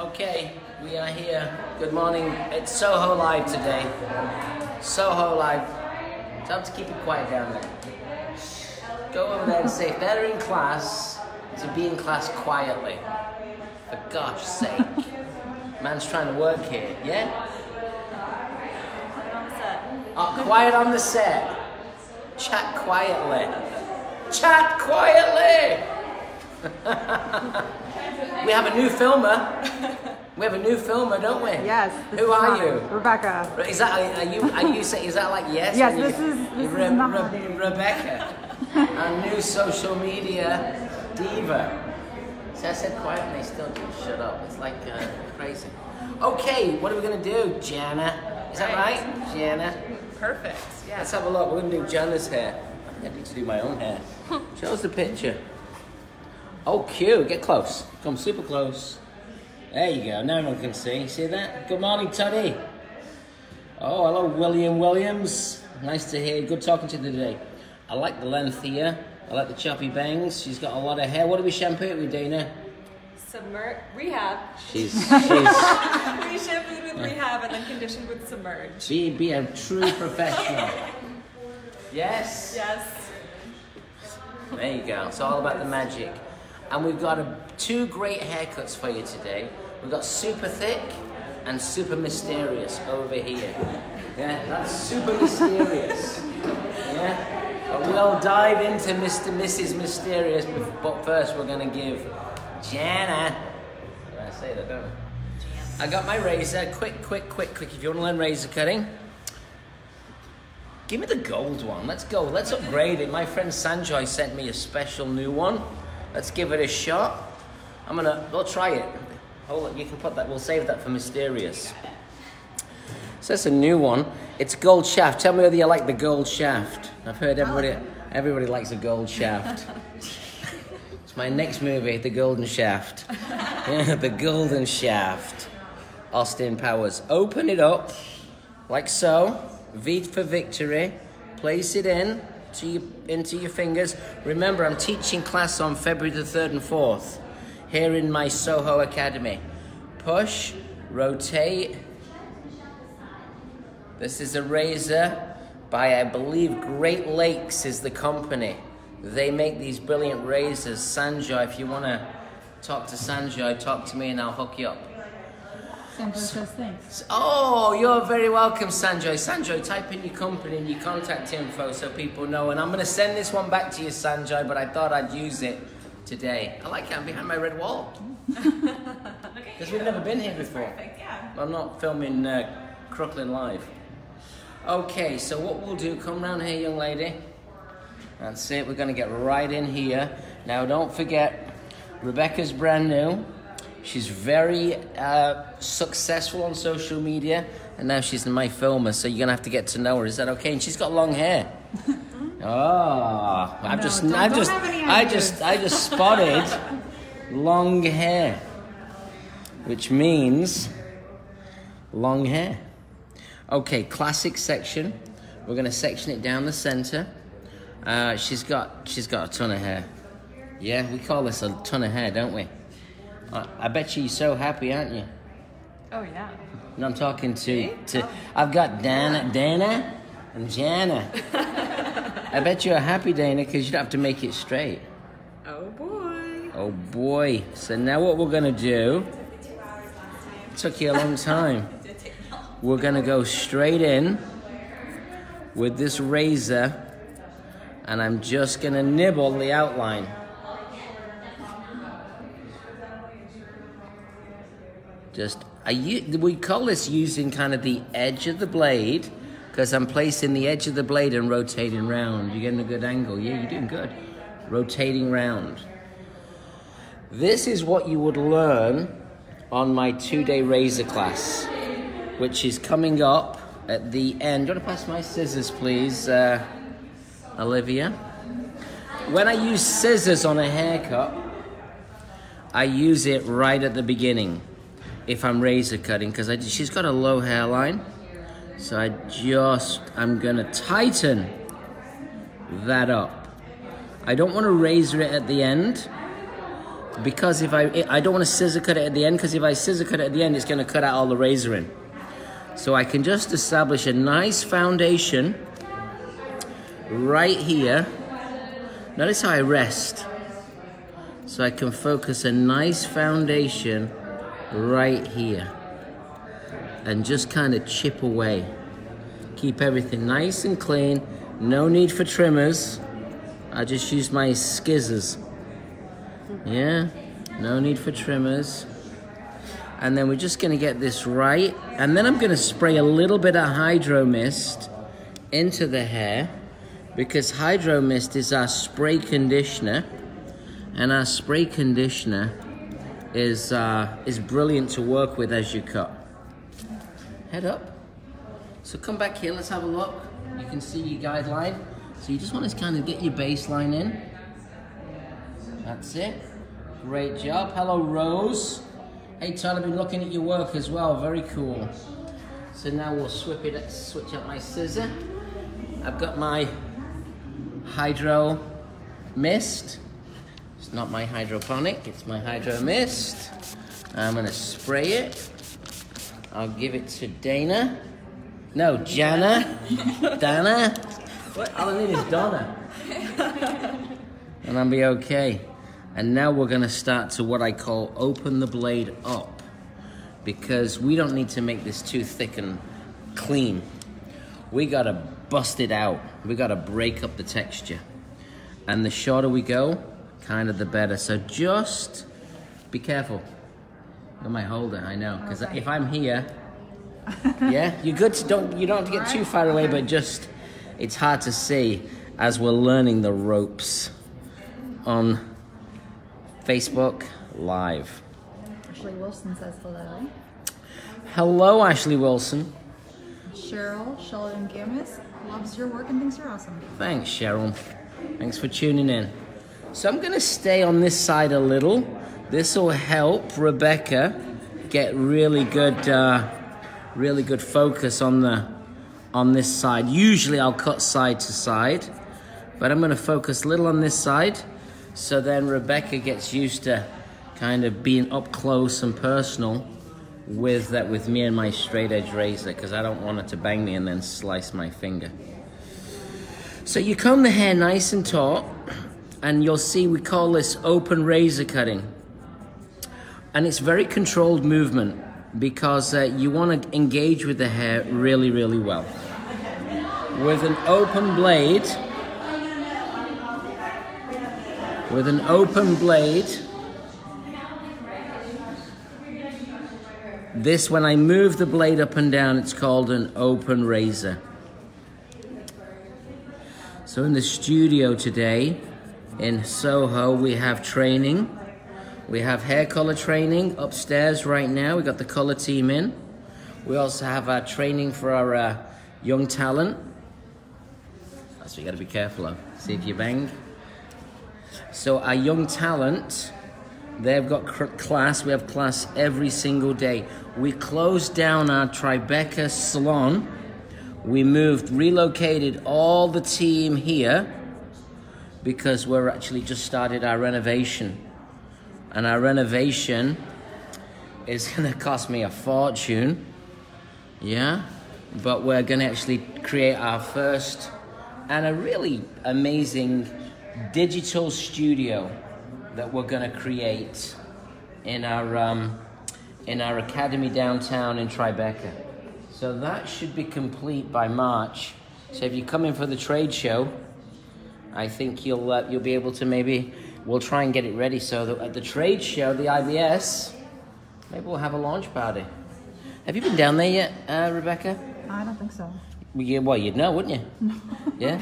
Okay, we are here. Good morning. It's Soho Live today. Soho Live. Time to keep it quiet down there. Go over there and say if they're in class, to be in class quietly. For gosh sake. Man's trying to work here, yeah? Oh, quiet on the set. Chat quietly. Chat quietly! we have a new filmer. We have a new filmer, don't we? Yes. Who are not- you? Rebecca. Is that are you? Are you saying is that like yes? Yes, when you- this is- this Re- not Re- Rebecca, our new social media diva. See, I said quiet and they still didn't shut up. It's like uh, crazy. Okay, what are we gonna do, Jana? Is that right, Jana? Perfect. Yeah. Let's have a look. We're gonna do Jana's hair. I need to do my own hair. Show us the picture. Oh, cute. Get close. Come super close. There you go. Now everyone can see. See that? Good morning, Toddy. Oh, hello, William Williams. Nice to hear you. Good talking to you today. I like the length here. I like the choppy bangs. She's got a lot of hair. What do we shampoo it with, Dana? Submerge rehab. She's she's we shampooed with uh. rehab and then conditioned with submerge. be be a true professional. Yes. Yes. There you go. It's all about the magic. And we've got a, two great haircuts for you today. We've got super thick and super mysterious over here. Yeah, that's super mysterious. Yeah. But we'll dive into Mr. Mrs. Mysterious, but first we're gonna give Jana. I say that, don't I? I got my razor. Quick, quick, quick, quick. If you want to learn razor cutting, Give me the gold one. Let's go. Let's upgrade it. My friend Sanjoy sent me a special new one. Let's give it a shot. I'm gonna. We'll try it. You can put that. We'll save that for mysterious. So that's a new one. It's gold shaft. Tell me whether you like the gold shaft. I've heard everybody. Everybody likes a gold shaft. it's my next movie, The Golden Shaft. The Golden Shaft. Austin Powers. Open it up like so. V for victory. Place it in to your, into your fingers. Remember, I'm teaching class on February the 3rd and 4th here in my Soho Academy. Push, rotate. This is a razor by, I believe, Great Lakes is the company. They make these brilliant razors. Sanjoy, if you want to talk to Sanjoy, talk to me and I'll hook you up. Sandra says thanks. Oh, you're very welcome, Sanjoy. Sanjoy, type in your company and your contact info so people know. And I'm going to send this one back to you, Sanjoy, but I thought I'd use it today. I like it. I'm behind my red wall. Because we've never been here before. Perfect. Yeah. I'm not filming uh, Crooklyn Live. Okay, so what we'll do, come round here, young lady. That's it, we're going to get right in here. Now, don't forget, Rebecca's brand new. She's very uh, successful on social media, and now she's in my filmer, so you're going to have to get to know her. Is that okay? And she's got long hair. Oh, I've No, just, I've just, I just, I just spotted long hair, which means long hair. Okay, classic section. We're gonna section it down the center. Uh, she's got, she's got a ton of hair. Yeah, we call this a ton of hair, don't we? I, I bet you're so happy, aren't you? Oh yeah. And I'm talking to, to I've got Dana, Dana and Jana. I bet you're happy, Dana, because you don't have to make it straight. Oh boy. Oh boy. So now what we're gonna do, took you a long time. We're gonna go straight in with this razor and I'm just gonna nibble the outline. Just, I, we call this using kind of the edge of the blade because I'm placing the edge of the blade and rotating round. You're getting a good angle. Yeah, you're doing good. Rotating round. This is what you would learn on my two day razor class, which is coming up at the end. Do you want to pass my scissors, please, uh, Olivia? When I use scissors on a haircut, I use it right at the beginning if I'm razor cutting because she's got a low hairline. So I just, I'm gonna tighten that up. I don't want to razor it at the end because if I I don't want to scissor cut it at the end because if I scissor cut it at the end, it's to cut out all the razor in. So I can just establish a nice foundation right here. Notice how I rest. So I can focus a nice foundation right here and just kind of chip away. Keep everything nice and clean. No need for trimmers. I just use my skizzers. Yeah, no need for trimmers. And then we're just gonna get this right. And then I'm gonna spray a little bit of Hydro Mist into the hair because Hydro Mist is our spray conditioner. And our spray conditioner is, uh, is brilliant to work with as you cut. Head up. So come back here, let's have a look. You can see your guideline. So you just want to kind of get your baseline in. That's it. Great job. Hello, Rose. Hey, Todd, I've been looking at your work as well. Very cool. So now we'll swip it, switch up my scissor. I've got my hydro mist. It's not my hydroponic, it's my hydro mist. I'm gonna spray it. I'll give it to Dana. No, Jana. Dana. What? All I need is Donna. and I'll be okay. And now we're gonna start to what I call open the blade up because we don't need to make this too thick and clean. We gotta bust it out. We gotta break up the texture. And the shorter we go, kind of the better. So just be careful. Got my holder, I know, because Okay. if I'm here, yeah, you're good. To, don't you don't have to get too far away, but just it's hard to see as we're learning the ropes on Facebook Live. Ashley Wilson says hello. Hello, Ashley Wilson. Cheryl Sheldon Gamis loves your work and thinks you're awesome. Thanks, Cheryl. Thanks for tuning in. So I'm going to stay on this side a little. This will help Rebecca get really good, uh, really good focus on the on this side. Usually I'll cut side to side, but I'm going to focus a little on this side, so then Rebecca gets used to kind of being up close and personal with that with me and my straight edge razor because I don't want her to bang me and then slice my finger. So you comb the hair nice and taut, and you'll see we call this open razor cutting. And it's very controlled movement because uh, you want to engage with the hair really, really well. With an open blade, with an open blade, this, when I move the blade up and down, it's called an open razor. So in the studio today in Soho, we have training. We have hair color training upstairs right now. We got the color team in. We also have our training for our uh, young talent. That's what you got to be careful of. See if you bang. So our young talent, they've got class. We have class every single day. We closed down our Tribeca salon. We moved, relocated all the team here because we're actually just started our renovation. And our renovation is to cost me a fortune. Yeah? But we're to actually create our first and a really amazing digital studio that we're to create in our um, in our academy downtown in Tribeca. So that should be complete by March. So if you come in for the trade show, I think you'll uh, you'll be able to maybe we'll try and get it ready so that at the trade show, the IBS, maybe we'll have a launch party. Have you been down there yet, uh, Rebecca? I don't think so. Well, you, well, you'd know, wouldn't you? Yeah.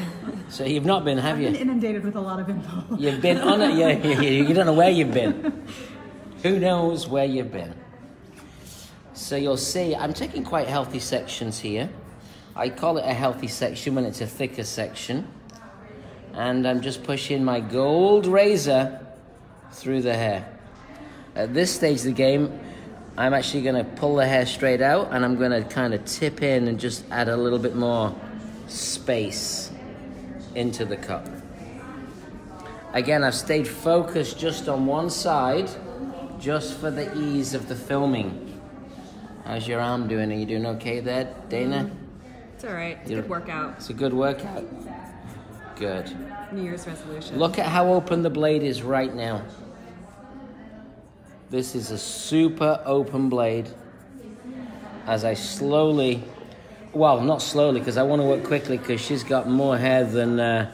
So you've not been, have I've been you? inundated with a lot of info. You've been on it. Yeah, you don't know where you've been. Who knows where you've been? So you'll see, I'm taking quite healthy sections here. I call it a healthy section when it's a thicker section. And I'm just pushing my gold razor through the hair. At this stage of the game, I'm actually going to pull the hair straight out and I'm going to kind of tip in and just add a little bit more space into the cut. Again, I've stayed focused just on one side, just for the ease of the filming. How's your arm doing? Are you doing okay there, Dana? It's all right. It's a good workout. It's a good workout. Good. New Year's resolution. Look at how open the blade is right now. This is a super open blade. As I slowly, well, not slowly, because I want to work quickly, because she's got more hair than uh,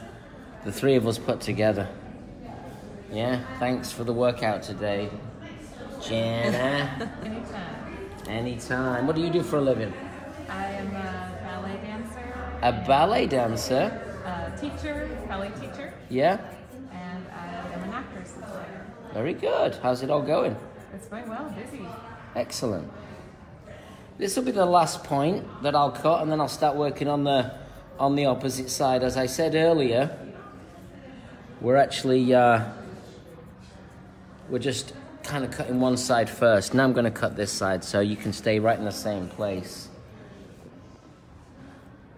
the three of us put together. Yeah, thanks for the workout today, Jana. Anytime. Anytime. What do you do for a living? I am a ballet dancer, A ballet dancer. Teacher, ballet teacher, Yeah, and I am an actress as well. very good. How's it all going? It's going well, busy. Excellent. This will be the last point that I'll cut, and then I'll start working on the on the opposite side. As I said earlier, we're actually uh, we're just kind of cutting one side first. Now I'm going to cut this side, so you can stay right in the same place.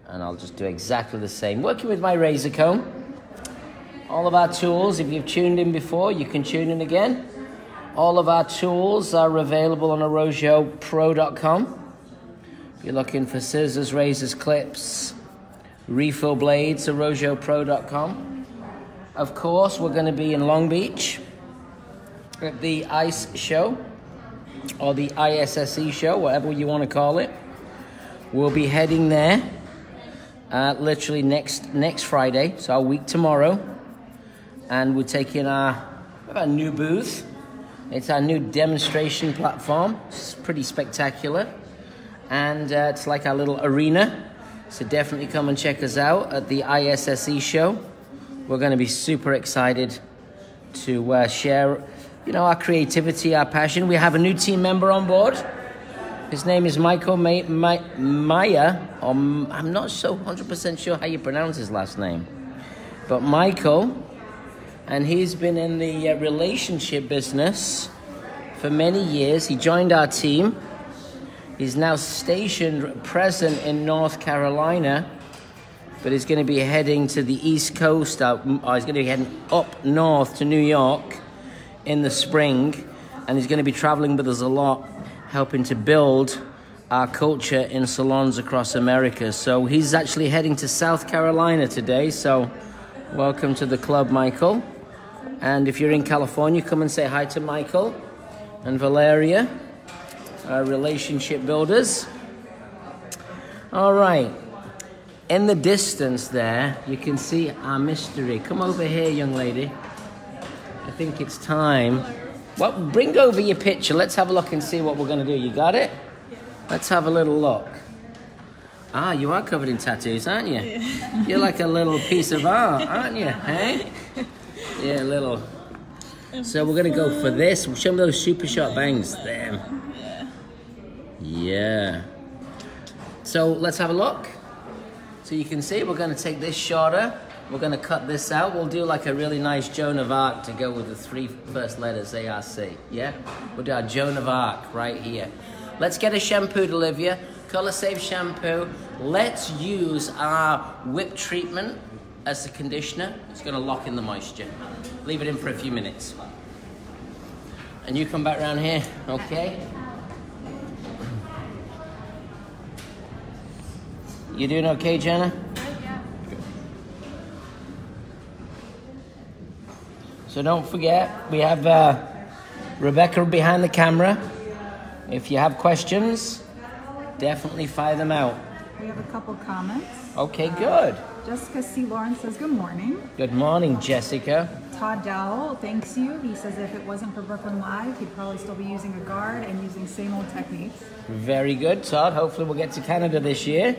And I'll just do exactly the same. Working with my razor comb. All of our tools, if you've tuned in before, you can tune in again. All of our tools are available on arrojopro.com. If you're looking for scissors, razors, clips, refill blades, arrojopro.com. Of course, we're going to be in Long Beach at the ICE show or the ISSE show, whatever you want to call it. We'll be heading there uh, literally next next Friday, so a week tomorrow, and we're taking our, our new booth. It's our new demonstration platform. It's pretty spectacular. And uh, it's like our little arena. So definitely come and check us out at the ISSE show. We're going to be super excited to uh, share, you know, our creativity, our passion. We have a new team member on board. His name is Michael May- May- Maya. Or I'm not so 100% sure how you pronounce his last name. But Michael and he's been in the uh, relationship business for many years. He joined our team. He's now stationed present in North Carolina, but he's going to be heading to the East Coast. Uh, or he's going to be heading up north to New York in the spring, and he's going to be traveling with us a lot, helping to build our culture in salons across America. So he's actually heading to South Carolina today. So welcome to the club, Michael. And if you're in California, come and say hi to Michael and Valeria, our relationship builders. All right. In the distance there, you can see our mystery. Come over here, young lady. I think it's time. Well, bring over your picture. Let's have a look and see what we're going to do. You got it? Yeah. Let's have a little look. Ah, you are covered in tattoos, aren't you? Yeah. You're like a little piece of art, aren't you? Hey? Yeah, a little. So we're gonna go for this. Show me those super short bangs. Them. Yeah. So let's have a look. So you can see we're gonna take this shorter. We're gonna cut this out. We'll do like a really nice Joan of Arc to go with the three first letters ARC. Yeah? We'll do our Joan of Arc right here. Let's get a shampoo, Olivia. Color Save shampoo. Let's use our whip treatment as the conditioner. It's gonna lock in the moisture. Leave it in for a few minutes. And you come back around here, okay? You doing okay, Jenna? So don't forget, we have uh, Rebecca behind the camera. If you have questions, definitely fire them out. We have a couple comments. Okay, good. Jessica C. Lawrence says, Good morning. Good morning, Jessica. Todd Dowell thanks you. He says if it wasn't for Brooklyn Live, he'd probably still be using a guard and using same old techniques. Very good, Todd. Hopefully, we'll get to Canada this year.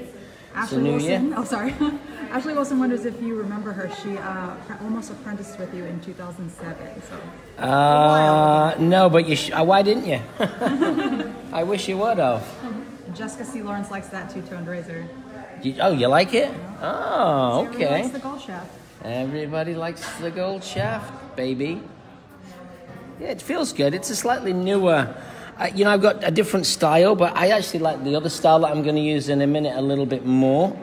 Ashley new Wilson, oh sorry. Ashley Wilson wonders if you remember her. She uh, almost apprenticed with you in 2007. So Uh, no, but you. Sh- uh, why didn't you? I wish you would have. Jessica C. Lawrence likes that two-toned razor. You, oh, you like it? Oh, okay. Everybody likes the gold shaft. Everybody likes the gold shaft, baby. Yeah, it feels good. It's a slightly newer. You know, I've got a different style, but I actually like the other style that I'm going to use in a minute a little bit more.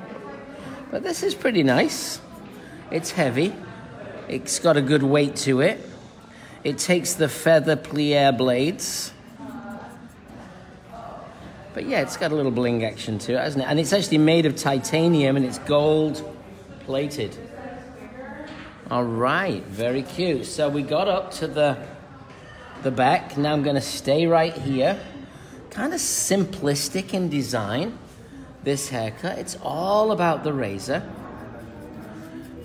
But this is pretty nice. It's heavy. It's got a good weight to it. It takes the feather plier blades. But yeah, it's got a little bling action to it, hasn't it? And it's actually made of titanium and it's gold plated. All right, very cute. So we got up to the the back. Now I'm going to stay right here. Kind of simplistic in design. This haircut. It's all about the razor.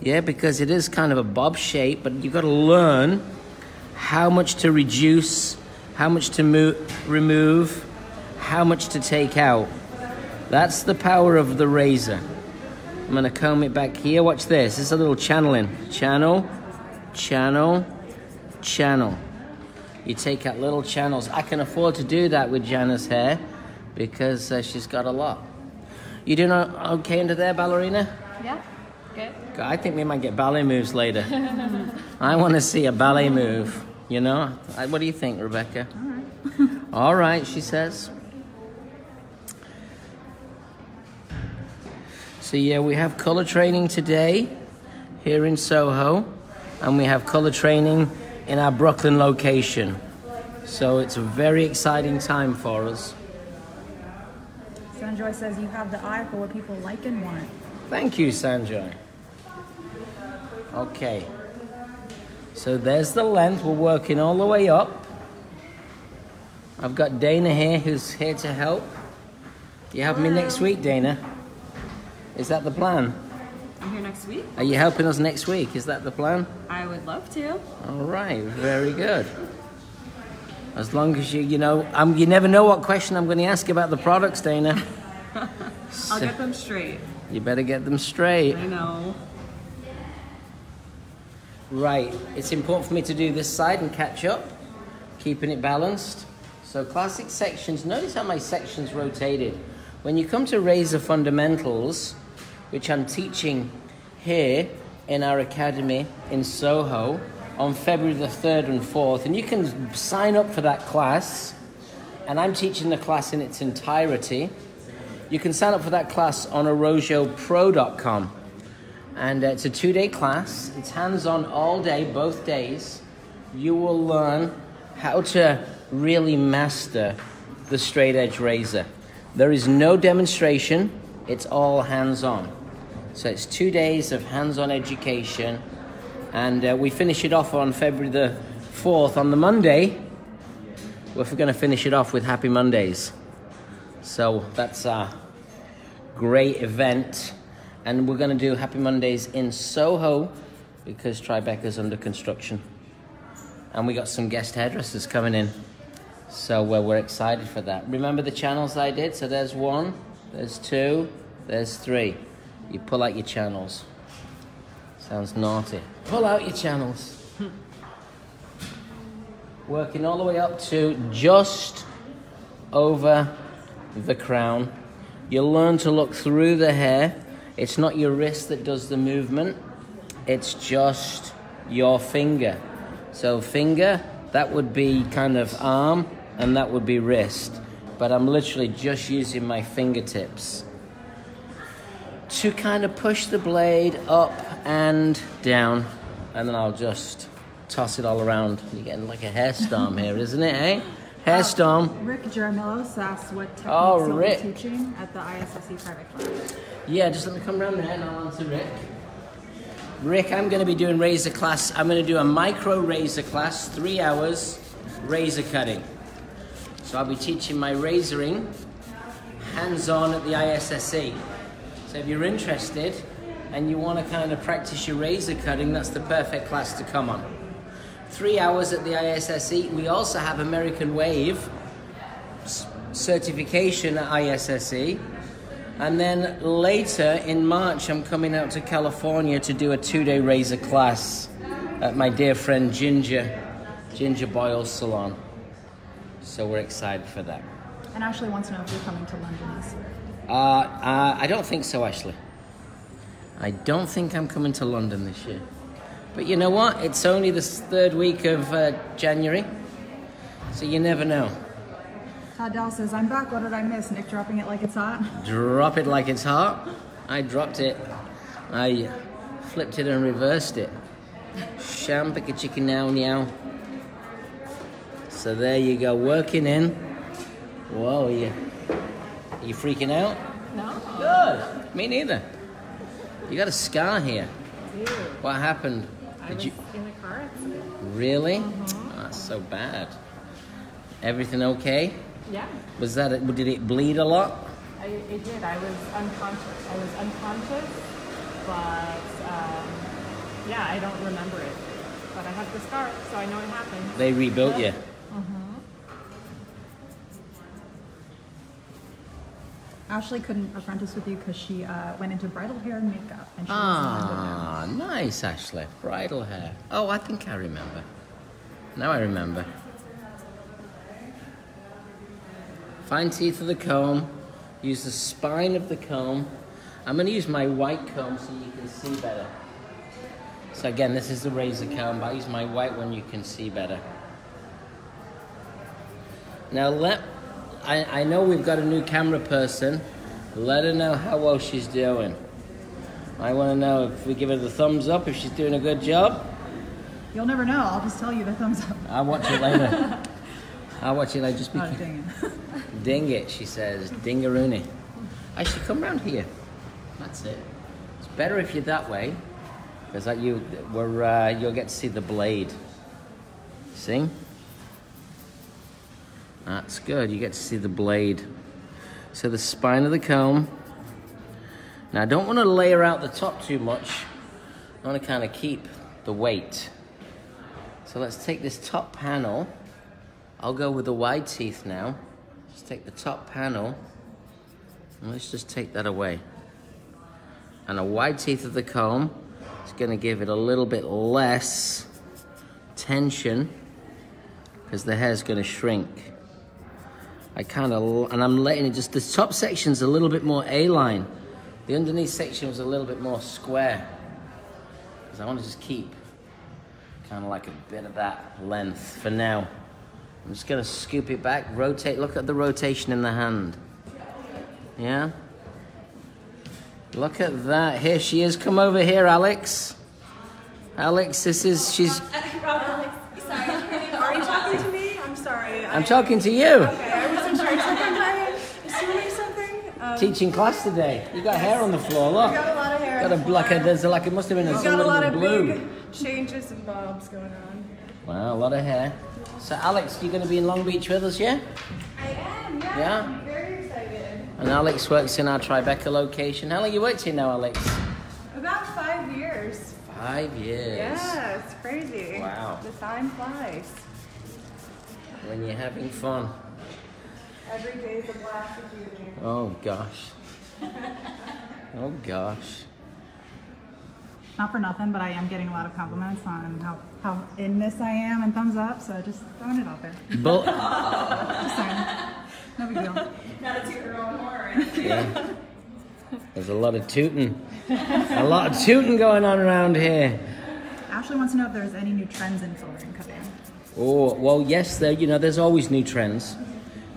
Yeah, because it is kind of a bob shape, but you've got to learn how much to reduce, how much to mo- remove, how much to take out. That's the power of the razor. I'm gonna comb it back here. Watch this. Is a little channeling. Channel, channel, channel. You take out little channels. I can afford to do that with Jana's hair because uh, she's got a lot. You doing okay under there, ballerina? Yeah, good. I think we might get ballet moves later. I want to see a ballet move. You know, I- what do you think, Rebecca? All right. All right, she says. So yeah, we have color training today here in Soho, and we have color training in our Brooklyn location. So it's a very exciting time for us. Sanjoy says you have the eye for what people like and want. Thank you, Sanjoy. Okay. So there's the length. We're working all the way up. I've got Dana here who's here to help. You have me next week, Dana? Is that the plan? I'm here next week. Are you helping us next week? Is that the plan? I would love to. All right, very good. As long as you, you know, um, you never know what question I'm going to ask about the products, Dana. I'll get them straight. You better get them straight. I know. Right, it's important for me to do this side and catch up, keeping it balanced. So classic sections, notice how my sections rotated. When you come to razor fundamentals, which I'm teaching here in our academy in Soho on February the 3rd and 4th, and you can sign up for that class, and I'm teaching the class in its entirety. You can sign up for that class on arrojopro.com. And uh, it's a two day class. It's hands on all day, both days. You will learn how to really master the straight edge razor. There is no demonstration, it's all hands on. So it's two days of hands on education. And uh, we finish it off on February the 4th. On the Monday, we're going to finish it off with Happy Mondays. So that's a great event. And we're going to do Happy Mondays in Soho because Tribeca's under construction. And we got some guest hairdressers coming in. So well, we're excited for that. Remember the channels I did? So there's one, there's two, there's three. You pull out your channels. Sounds naughty. Pull out your channels. Working all the way up to just over the crown. You'll learn to look through the hair. It's not your wrist that does the movement, it's just your finger. So, finger, that would be kind of arm, and that would be wrist. But I'm literally just using my fingertips to kind of push the blade up and down, and then I'll just toss it all around. You're getting like a hair storm here, isn't it, eh? Hair storm. Rick Jaramillo asks what techniques Oh, you'll be teaching at the ISSE private class. Yeah, just let me come around there and I'll answer Rick. Rick, I'm going to be doing razor class. I'm going to do a micro razor class, three hours razor cutting. So I'll be teaching my razoring hands on at the ISSE. So if you're interested and you want to kind of practice your razor cutting, that's the perfect class to come on. Three hours at the ISSE. We also have American Wave certification at ISSE. And then later in March, I'm coming out to California to do a two day razor class at my dear friend Ginger, Ginger Boyle Salon. So we're excited for that. And Ashley wants to know if you're coming to London this year. Uh, uh, I don't think so, Ashley. I don't think I'm coming to London this year. But you know what? It's only the third week of uh, January, so you never know. Todd Dell says, I'm back. What did I miss? Nick dropping it like it's hot. Drop it like it's hot. I dropped it. I flipped it and reversed it. Sham picka chicken now now. So there you go, working in. Whoa, you you freaking out? No. Good. Me neither. You got a scar here. What happened? I Did was you in a car accident. really? Mm-hmm. Oh, that's so bad. Everything okay? Yeah. Was that it? Did it bleed a lot? I, it did. I was unconscious. I was unconscious, but um, yeah, I don't remember it. But I have the scar, so I know it happened. They rebuilt you. Ashley couldn't apprentice with you because she uh, went into bridal hair and makeup, and she. Ah, nice, Ashley. Bridal hair. Oh, I think I remember. Now I remember. Fine teeth of the comb. Use the spine of the comb. I'm going to use my white comb so you can see better. So again, this is the razor comb, but I use my white one you can see better. Now let, I, I know we've got a new camera person. Let her know how well she's doing. I want to know if we give her the thumbs up, if she's doing a good job. You'll never know. I'll just tell you the thumbs up. I'll watch it later. I'll watch it later. Just be Oh, dang it. Ding it, she says. Dingaroony. I should come round here. That's it. It's better if you're that way, because like you, we're, uh, you'll get to see the blade. See? That's good. You get to see the blade. So the spine of the comb. Now I don't want to layer out the top too much. I want to kind of keep the weight. So let's take this top panel. I'll go with the wide teeth now. Let's take the top panel and let's just take that away. And a wide teeth of the comb is going to give it a little bit less tension because the hair's going to shrink. I kind of, and I'm letting it just, the top section's a little bit more A-line. The underneath section was a little bit more square. Because I want to just keep kind of like a bit of that length for now. I'm just gonna scoop it back, rotate, look at the rotation in the hand. Yeah? Look at that, here she is, come over here, Alex. Alex, this is, she's, Alex, sorry. Are you talking to me? I'm sorry. I'm I, talking to you. Okay, I wasn't sure. It's like I'm assuming something. Um, Teaching class today. You got hair on the floor, look. got a lot of hair. Got a like a, there's like, it must have been a, Got a lot of blue. big changes and bobs going on. Wow, a lot of hair. So Alex, you're gonna be in Long Beach with us, yeah? I am. Yeah. Yeah? I'm very excited. And Alex works in our Tribeca location. How long you worked here now, Alex? About five years. Five years. Yeah, it's crazy. Wow. The time flies. When you're having fun. Every day is a blast with you. Jane. Oh gosh. Oh gosh. Not for nothing, but I am getting a lot of compliments on how, how in this I am and thumbs up, so just throwing it out there. Bull- Just saying. No big deal. Not to your own horn. yeah. There's a lot of tooting. A lot of tooting going on around here. Ashley wants to know if there's any new trends in filter and cutting. Oh, well, yes, there, you know, there's always new trends.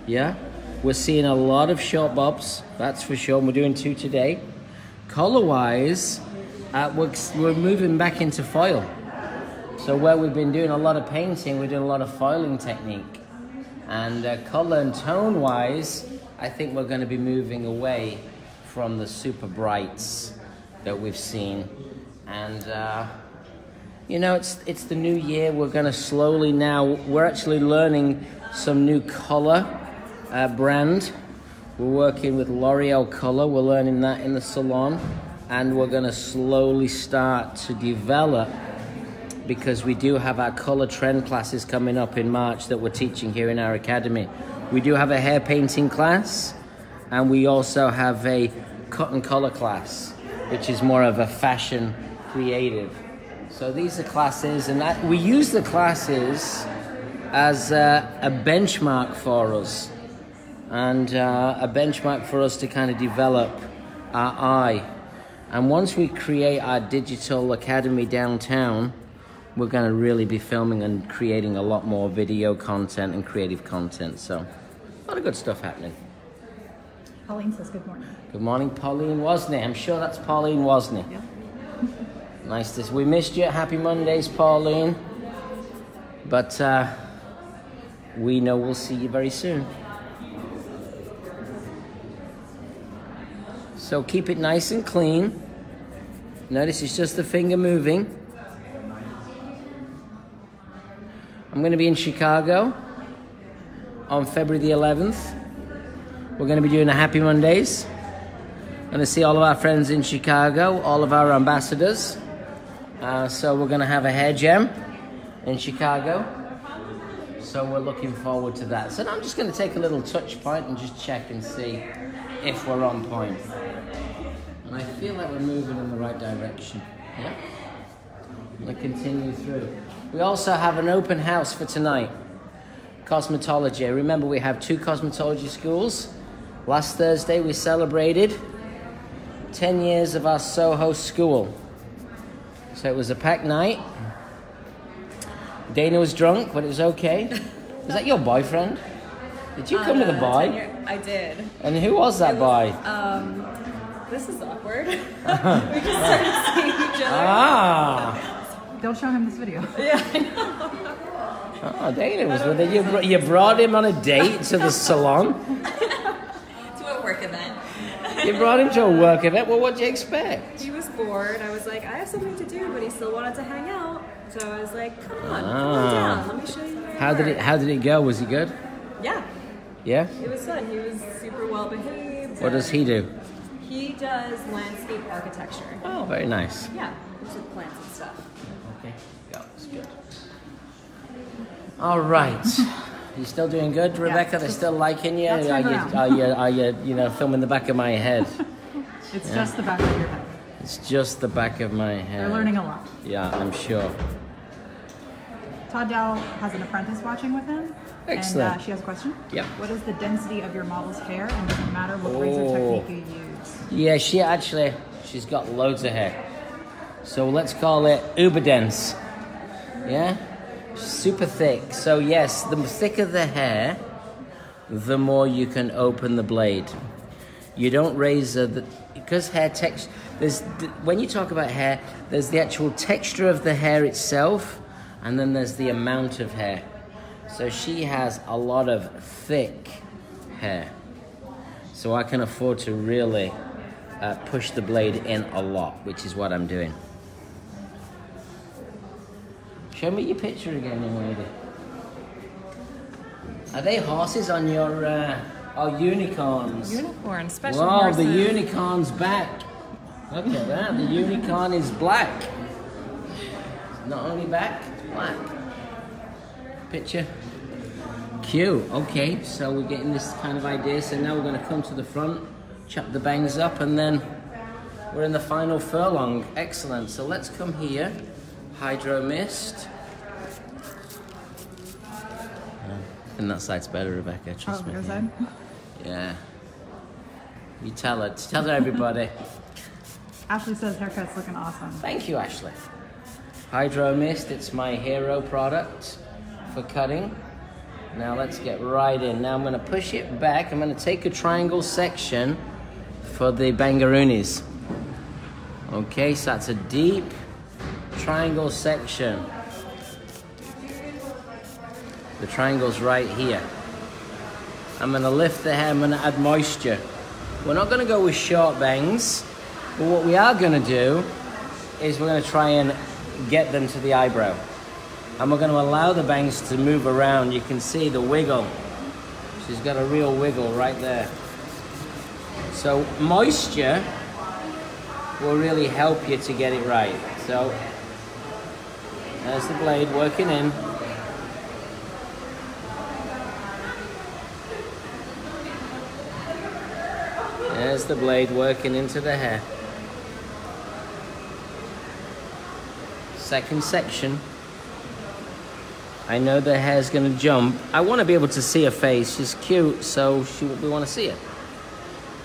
Yeah? We're seeing a lot of short bobs, that's for sure. and We're doing two today. Color wise, uh, we're, we're moving back into foil. So, where we've been doing a lot of painting, we're doing a lot of foiling technique. And uh, color and tone wise, I think we're going to be moving away from the super brights that we've seen. And, uh, you know, it's it's the new year. We're going to slowly now. We're actually learning some new color uh, brand. We're working with L'Oreal Color. We're learning that in the salon, and we're going to slowly start to develop because we do have our color trend classes coming up in March that we're teaching here in our academy. We do have a hair painting class, and we also have a cut and color class, which is more of a fashion creative. So these are classes, and we use the classes as uh, a benchmark for us, and uh, a benchmark for us to kind of develop our eye. And once we create our digital academy downtown, we're going to really be filming and creating a lot more video content and creative content. So, a lot of good stuff happening. Pauline says good morning. Good morning, Pauline Wozni. I'm sure that's Pauline Wozni. Yeah. Nice to. See we missed you. Happy Mondays, Pauline. But uh, we know we'll see you very soon. So keep it nice and clean. Notice it's just the finger moving. I'm going to be in Chicago on February the 11th. We're going to be doing a Happy Mondays. Going to see all of our friends in Chicago, all of our ambassadors. Uh, so we're going to have a hair gem in Chicago. So we're looking forward to that. So now I'm just going to take a little touch point and just check and see if we're on point. And I feel like we're moving in the right direction. Yeah? To continue through. We also have an open house for tonight. Cosmetology. Remember, we have two cosmetology schools. Last Thursday, we celebrated 10 years of our Soho school. So it was a packed night. Dana was drunk, but it was okay. Was that your boyfriend? Did you come with a uh, boy? I did. And who was that boy? Um, this is awkward. we just started seeing each other. Ah, Don't show him this video. Yeah, I know. oh, Dana was with it. You, br- you brought him on a date to the salon. To a work event. You brought him to a work event. Well, what'd you expect? He was bored. I was like, I have something to do, but he still wanted to hang out. So I was like, come on, come Ah. on down. Let me show you. How did it? How did it go? Was he good? Yeah, Yeah. it was fun. He was super well behaved. What does he do? He does landscape architecture. Oh, very nice. Yeah, with plants and stuff. Okay, yeah, it's good. All right. You still doing good, Rebecca? They're still liking you? I'll Are you, are you, are you, you know, filming the back of my head? It's just the back of your head. It's just the back of my head. They're learning a lot. Yeah, I'm sure. Todd has an apprentice watching with him. Excellent. And uh, she has a question. Yep. What is the density of your model's hair, and does it matter what razor Oh. technique you use? Yeah, she actually, she's got loads of hair. So let's call it uber dense. Yeah? Super thick. So yes, the thicker the hair, the more you can open the blade. You don't razor the because hair text. There's when you talk about hair, there's the actual texture of the hair itself, and then there's the amount of hair. So she has a lot of thick hair, so I can afford to really uh, push the blade in a lot, which is what I'm doing. Show me your picture again, young lady. Are they horses on your? Uh, oh, unicorns. Unicorn, special Wow, the unicorn's back. Look at that. The unicorn is black. Not only back, Picture. Cute. Okay, so we're getting this kind of idea. So now we're going to come to the front, chop the bangs up, and then we're in the final furlong. Excellent. So let's come here. Hydro mist. And that side's better, Rebecca. Trust Oh, me. side. Yeah. You tell her. Tell her everybody. Ashley says haircut's looking awesome. Thank you, Ashley. Hydro Mist, it's my hero product for cutting. Now let's get right in. Now I'm going to push it back. I'm going to take a triangle section for the bangaroonies. Okay, so that's a deep triangle section. The triangle's right here. I'm going to lift the hair, I'm to add moisture. We're not going to go with short bangs, but what we are going to do is we're going to try and get them to the eyebrow. And we're going to allow the bangs to move around. You can see the wiggle. She's got a real wiggle right there. So moisture will really help you to get it right. So there's the blade working in. There's the blade working into the hair. Second section. I know the hair's gonna jump. I want to be able to see her face. She's cute, so she, we want to see it.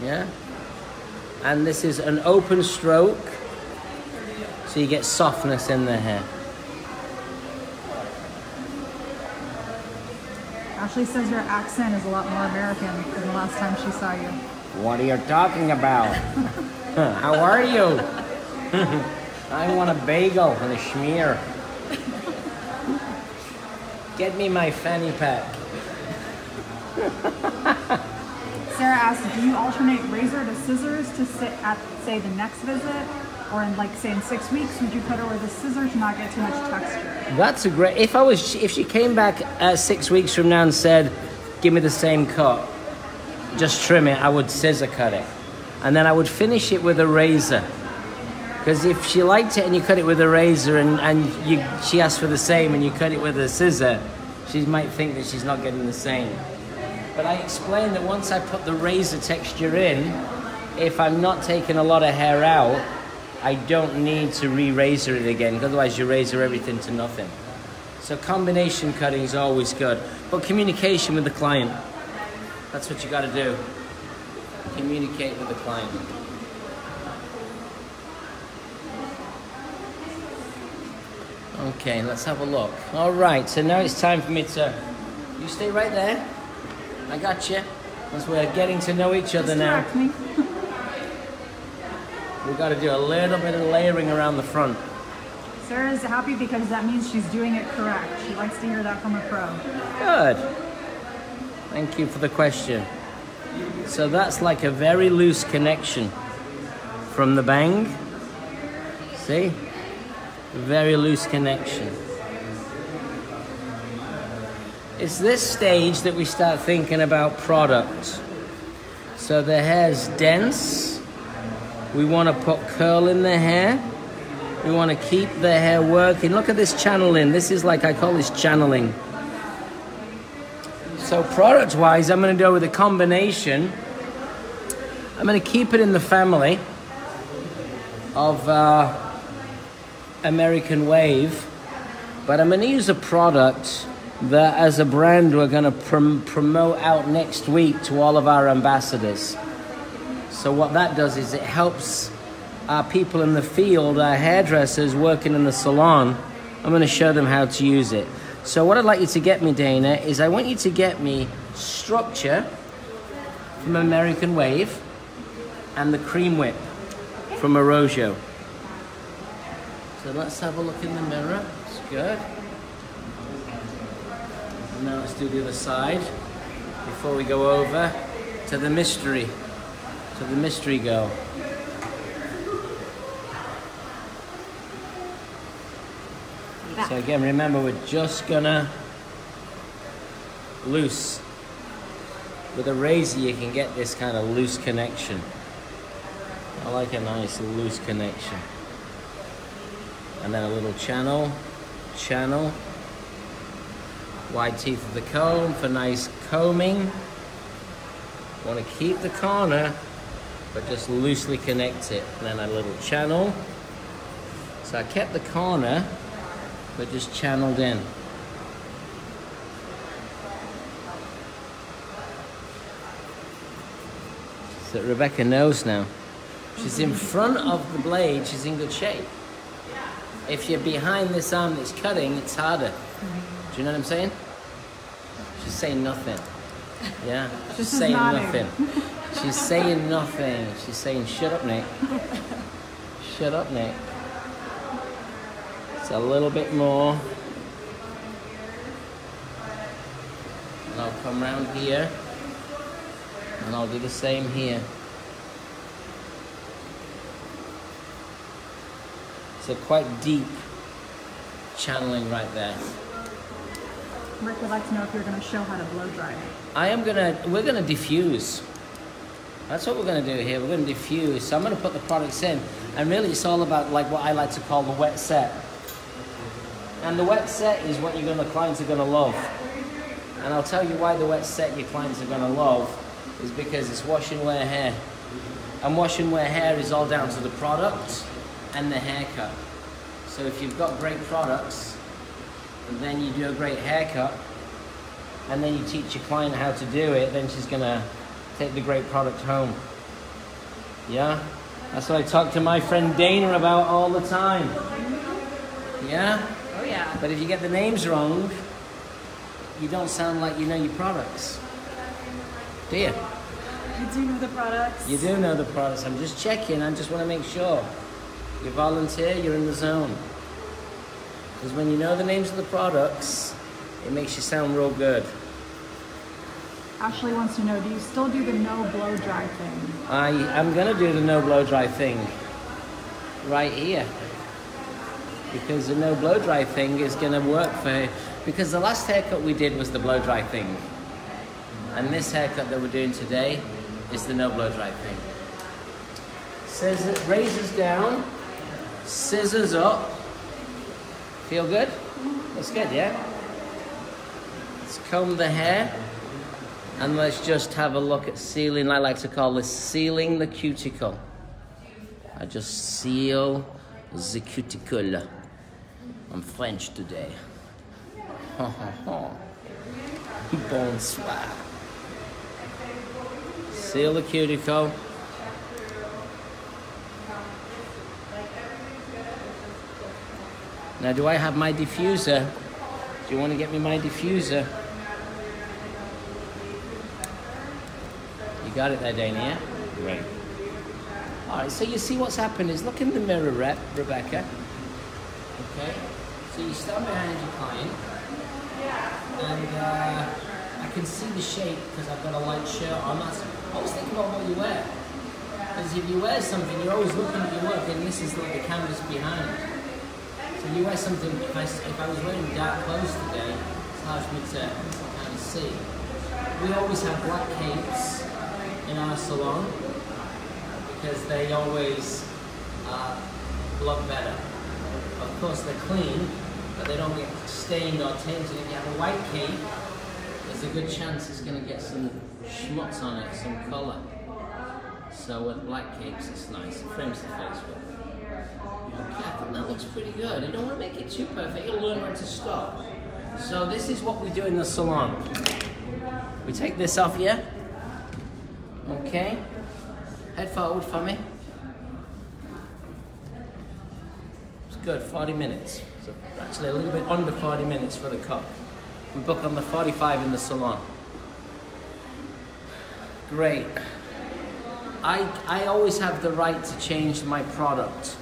Yeah? And this is an open stroke, so you get softness in the hair. Ashley says your accent is a lot more American than the last time she saw you. What are you talking about? How are you? I want a bagel and a schmear. Get me my fanny pack. Sarah asked, do you alternate razor to scissors to sit at, say, the next visit? Or in like, say, in six weeks, would you cut her with a scissor to not get too much texture? That's a great. If I was, if she came back uh, six weeks from now and said, "Give me the same cut, just trim it," I would scissor cut it, and then I would finish it with a razor. Because if she liked it and you cut it with a razor and, and you, she asked for the same and you cut it with a scissor, she might think that she's not getting the same. But I explained that once I put the razor texture in, if I'm not taking a lot of hair out, I don't need to re-razor it again, otherwise you razor everything to nothing. So combination cutting is always good. But communication with the client, that's what you gotta do. Communicate with the client. Okay, let's have a look. All right, so now it's time for me to. You stay right there. I got you. As we're getting to know each other now, we've got to do a little bit of layering around the front. Sarah's happy because that means she's doing it correct. She likes to hear that from a pro. Good. Thank you for the question. So that's like a very loose connection from the bang. See? Very loose connection. It's this stage that we start thinking about product. So the hair's dense. We want to put curl in the hair. We want to keep the hair working. Look at this channeling. This is like I call this channeling. So product wise, I'm going to go with a combination. I'm going to keep it in the family of uh, American Wave, but I'm going to use a product that, as a brand, we're going to prom- promote out next week to all of our ambassadors. So what that does is it helps our people in the field, our hairdressers working in the salon. I'm going to show them how to use it. So what I'd like you to get me, Dana, is I want you to get me structure from American Wave and the cream whip from Arrojo. So let's have a look in the mirror. It's good. And now let's do the other side before we go over to the mystery, to the mystery girl. So again, remember we're just gonna loose. With a razor you can get this kind of loose connection. I like a nice loose connection. And then a little channel, channel. Wide teeth of the comb for nice combing. Want to keep the corner, but just loosely connect it. And then a little channel. So I kept the corner, but just channeled in. So Rebecca knows now. She's in front of the blade, she's in good shape. If you're behind this arm that's cutting, it's harder. Do you know what I'm saying? She's saying nothing. Yeah, she's saying nothing. She's saying nothing. She's saying, shut up, Nick. Shut up, Nick. It's a little bit more. And I'll come round here. And I'll do the same here. So quite deep channeling right there. Rick would like to know if you're going to show how to blow dry. It. I am gonna, we're gonna diffuse. That's what we're gonna do here. We're gonna diffuse. So I'm gonna put the products in, and really it's all about like what I like to call the wet set. And the wet set is what you're gonna, clients are gonna love. And I'll tell you why the wet set your clients are gonna love is because it's wash and wear hair. And wash and wear hair is all down to the product and the haircut. So if you've got great products, and then you do a great haircut, and then you teach your client how to do it, then she's gonna take the great product home. Yeah? That's what I talk to my friend Dana about all the time. Yeah? Oh yeah. But if you get the names wrong, you don't sound like you know your products. Do you? I do know the products. You do know the products. I'm just checking. I just want to make sure. You volunteer, you're in the zone. Because when you know the names of the products, it makes you sound real good. Ashley wants to know, do you still do the no blow dry thing? I am gonna do the no blow dry thing right here. Because the no blow dry thing is gonna work for because the last haircut we did was the blow dry thing. And this haircut that we're doing today is the no blow dry thing. Says it razors down, scissors up. Feel good? That's good, yeah? Let's comb the hair. And let's just have a look at sealing. I like to call this sealing the cuticle. I just seal the cuticle. I'm French today. Bonsoir. Seal the cuticle. Now, do I have my diffuser? Do you want to get me my diffuser? You got it there, Dana, yeah? Great. All right, so you see what's happened is look in the mirror, Rep, Rebecca. Okay? So you stand behind your client, and uh, I can see the shape because I've got a light shirt on. That's, always think about what you wear. Because if you wear something, you're always looking at your work, and this is like the canvas behind. So you wear something, if I, if I was wearing dark clothes today, it's hard for me to kind of see. We always have black capes in our salon because they always uh, look better. Of course, they're clean, but they don't get stained or tainted. If you have a white cape, there's a good chance it's going to get some schmutz on it, some colour. So with black capes, it's nice. It frames the face well. Okay, that looks pretty good. I don't want to make it too perfect. You'll learn where to stop. So this is what we do in the salon. We take this off here. Okay. Head forward for me. It's good, 40 minutes. So actually a little bit under 40 minutes for the cut. We book on the 45 in the salon. Great. I, I always have the right to change my product.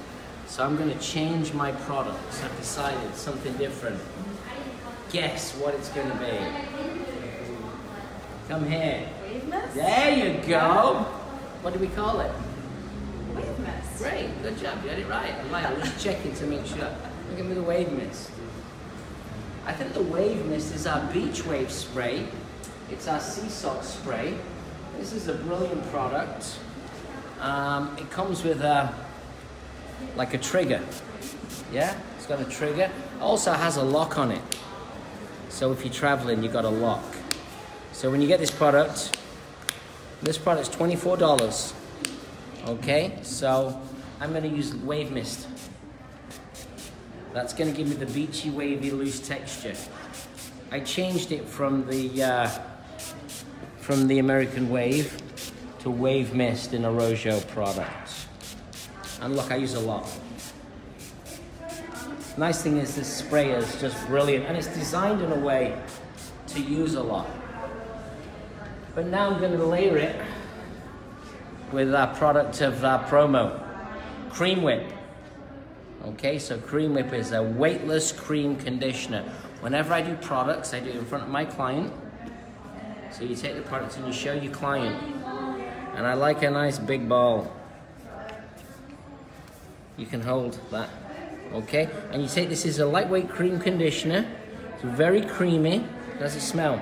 So I'm going to change my product. I've decided something different. Guess what it's going to be. Come here. Wave mist? There you go. What do we call it? Wave mist. Great, good job. You had it right. I'm like, I was checking to make sure. Look at me the wave mist. I think the wave mist is our beach wave spray. It's our sea salt spray. This is a brilliant product. Um, it comes with a like a trigger. Yeah, it's got a trigger. Also has a lock on it. So if you're traveling, you got a lock. So when you get this product, this product's $24. Okay, so I'm gonna use Wave Mist. That's gonna give me the beachy, wavy, loose texture. I changed it from the uh, from the American Wave to Wave Mist in Arrojo product. And look, I use a lot. Nice thing is this spray is just brilliant and it's designed in a way to use a lot. But now I'm going to layer it with our product of our promo, Cream Whip. Okay, so Cream Whip is a weightless cream conditioner. Whenever I do products, I do it in front of my client. So you take the product and you show your client. And I like a nice big ball. You can hold that. Okay, and you take this is a lightweight cream conditioner. It's very creamy. Does it smell?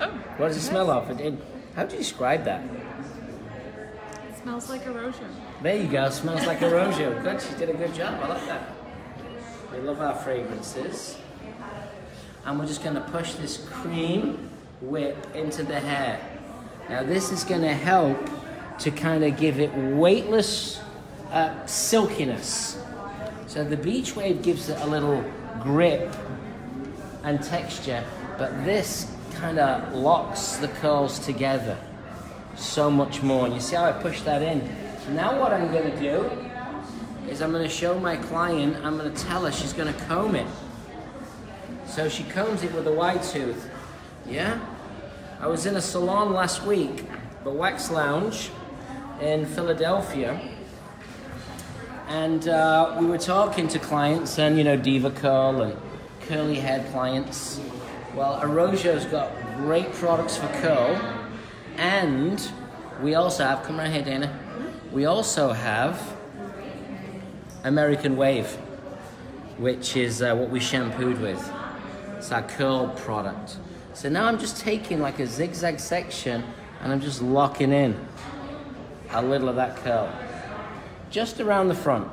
Oh, What does it smell of? It, it- how do you describe that? it smells like erosion. There you go. Smells like Arrojo. Good. She did a good job. I like that. We love our fragrances. And we're just going to push this cream whip into the hair. Now this is going to help to kind of give it weightless uh, silkiness. So the beach wave gives it a little grip and texture, but this kind of locks the curls together so much more. You see how I push that in? Now what I'm going to do is I'm going to show my client, I'm going to tell her she's going to comb it. So she combs it with a wide tooth. Yeah? I was in a salon last week, the Wax Lounge in Philadelphia, And uh, we were talking to clients and, you know, DevaCurl and curly hair clients. Well, Arrojo's got great products for curl. And we also have, come right here, Dana. We also have American Wave, which is uh, what we shampooed with. It's our curl product. So now I'm just taking like a zigzag section and I'm just locking in a little of that curl just around the front.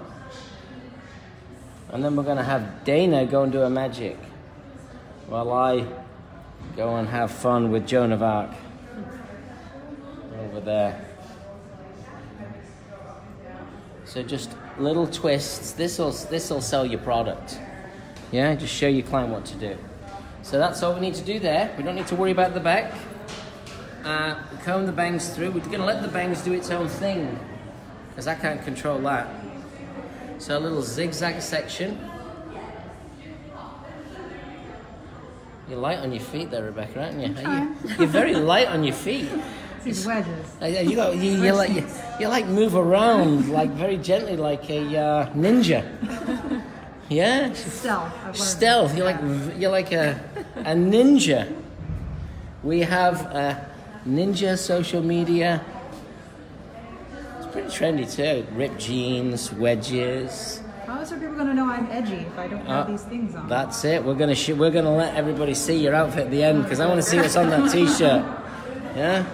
And then we're going to have Dana go and do a magic while I go and have fun with Joan of Arc over there. So just little twists. This will this will sell your product. Yeah, just show your client what to do. So that's all we need to do there. We don't need to worry about the back. Uh, comb the bangs through. We're going to let the bangs do its own thing because I can't control that. So a little zigzag section. You're light on your feet there, Rebecca, aren't you? Are you you're very light on your feet. These wedges. Uh, You got you, you like you, you like move around like very gently like a uh, ninja. Yeah, Stealth. Stealth. You're like you're like a a ninja. We have a ninja social media. It's pretty trendy too. Ripped jeans, wedges. How else are people going to know I'm edgy if I don't have Uh, these things on? That's it. We're gonna sh- we're gonna let everybody see your outfit at the end because I want to see what's on that t-shirt. Yeah.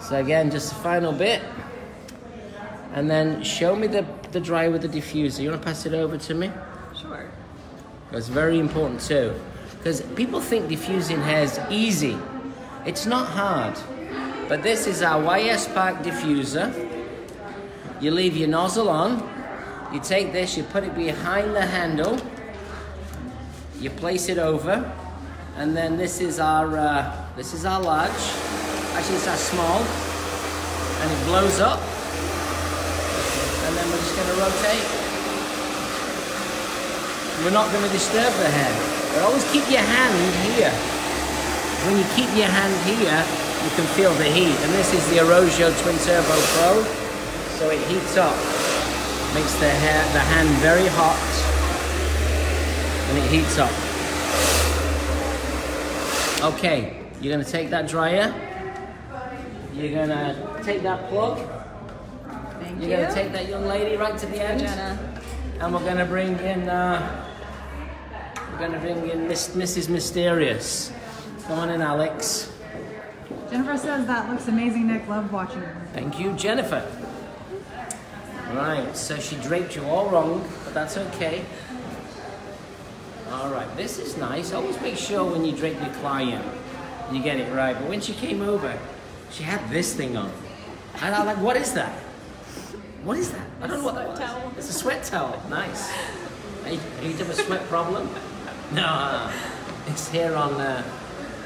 So again, just a final bit, and then show me the the dryer with the diffuser. You want to pass it over to me? Sure. That's very important too, because people think diffusing hair is easy. It's not hard, but this is our YS Park diffuser. You leave your nozzle on. You take this, you put it behind the handle. You place it over, and then this is our uh, this is our large. Actually, it's our small, and it blows up. And then we're just to rotate. We're not going to disturb the hair. But always keep your hand here. When you keep your hand here, you can feel the heat. And this is the Arrojo Twin Turbo Pro. So it heats up. Makes the hair, the hand very hot. And it heats up. Okay, you're gonna take that dryer. You're gonna take that plug. Thank You're you. gonna take that young lady right to the end. Jenna. And we're gonna bring in, uh, we're gonna bring in Miss, Mrs. Mysterious. Come on in, Alex. Jennifer says that looks amazing, Nick. Love watching her. Thank you, Jennifer. Right, so she draped you all wrong, but that's okay. All right, this is nice. Always make sure when you drape your client, you get it right. But when she came over, she had this thing on. And I'm like, what is that? What is that? I don't know what that was. It's a sweat towel. Nice. Are you, are you have a sweat problem? No, uh, it's here on. Uh,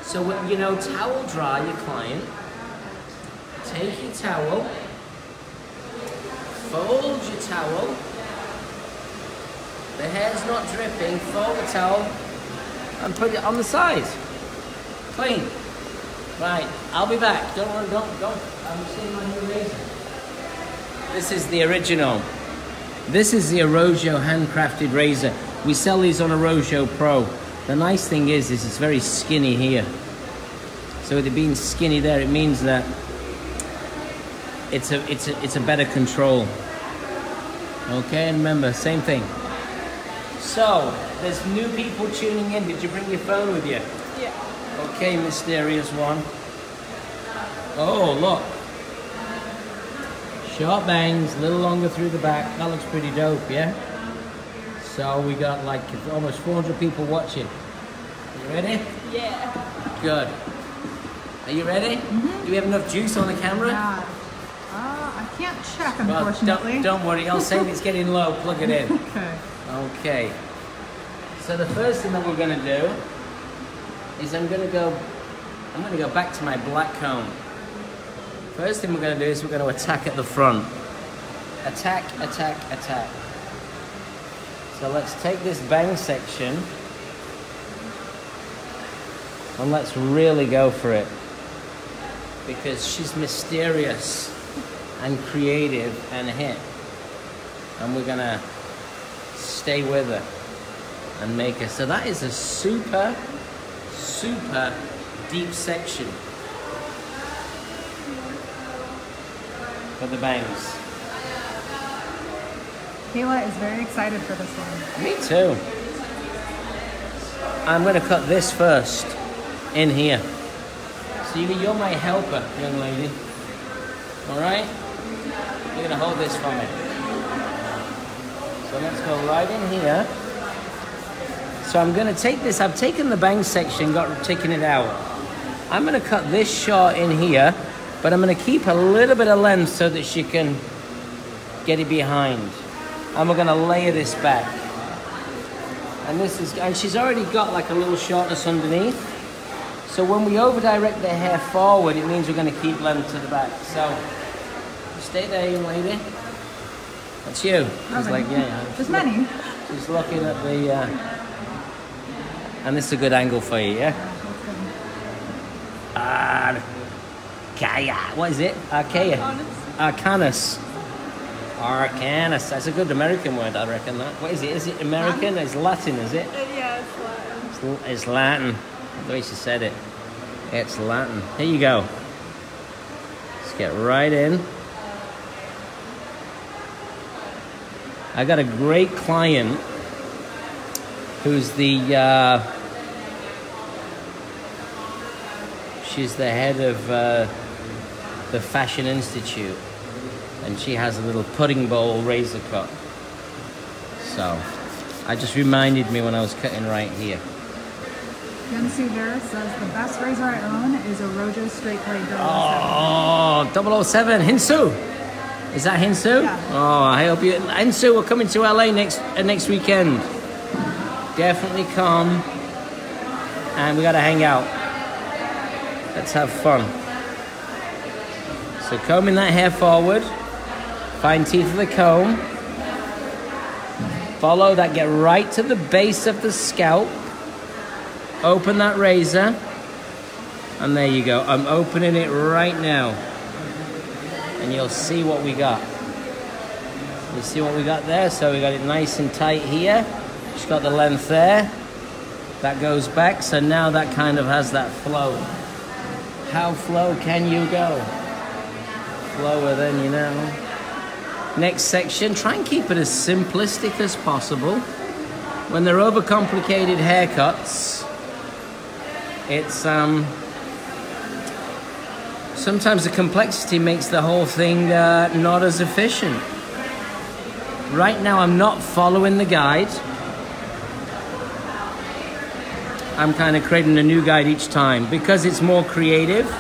so you know, towel dry your client. Take your towel, fold your towel. The hair's not dripping. Fold the towel and put it on the side. Clean. Right, I'll be back. Don't worry, don't, don't. I'm seeing my new razor. This is the original. This is the Arrojo handcrafted razor. We sell these on Arrojo Pro. The nice thing is, is it's very skinny here. So with it being skinny there, it means that it's a, it's a, it's a better control. Okay, and remember, same thing. So, there's new people tuning in. Did you bring your phone with you? Yeah. Okay, mysterious one. Oh, look. Short bangs, a little longer through the back. That looks pretty dope, yeah? So we got like almost 400 people watching. You ready? Yeah. Good. Are you ready? Do we have enough juice on the camera? God. Uh, I can't check, Well, unfortunately. don't, don't worry, I'll say if it's getting low, plug it in. Okay. Okay. So the first thing that we're gonna do is I'm gonna go I'm gonna go back to my black comb. First thing we're gonna do is we're gonna attack at the front. Attack, attack, attack. So let's take this bang section and let's really go for it. Because she's mysterious and creative and hit. And we're gonna stay with her and make her. So that is a super, super deep section for the bangs. Kayla is very excited for this one. Me too. I'm gonna cut this first in here. You, you're my helper, young lady. All right? You're gonna hold this for me. So let's go right in here. So I'm gonna take this. I've taken the bang section, got taken it out. I'm gonna cut this short in here, but I'm gonna keep a little bit of length so that she can get it behind. And we're gonna layer this back. And this is, and she's already got like a little shortness underneath. So when we over direct the hair forward, it means we're gonna keep length to the back. So stay there, young lady. That's you. She's like, yeah, yeah. There's many. She's looking at the, uh, and this is a good angle for you, yeah? Arcaya. What is it? Archaea. Arcanus. Arcanus. That's a good American word, I reckon. That. What is it? Is it American? It's Latin, is it? Yeah, it's Latin. It's, it's Latin. The way she said it. It's Latin. Here you go. Let's get right in. I got a great client who's the uh, she's the head of uh, the Fashion Institute, and she has a little pudding bowl razor cut. So, I just reminded me when I was cutting right here. Gensu Vera says the best razor I own is Arrojo Straight Blade 007. Oh, 007, Hinsu. Is that Hinsu? Yeah. Oh, I hope you. Hinsu, we're coming to LA next uh, next weekend. Definitely come, and we gotta hang out. Let's have fun. So combing that hair forward, fine teeth of the comb. Follow that, get right to the base of the scalp. Open that razor, and there you go. I'm opening it right now and you'll see what we got. You see what we got there? So we got it nice and tight here. Just got the length there. That goes back, so now that kind of has that flow. How flow can you go? Flower than you know. Next section, try and keep it as simplistic as possible. When they're overcomplicated haircuts, it's um, sometimes the complexity makes the whole thing uh, not as efficient. Right now, I'm not following the guide. I'm kind of creating a new guide each time because it's more creative,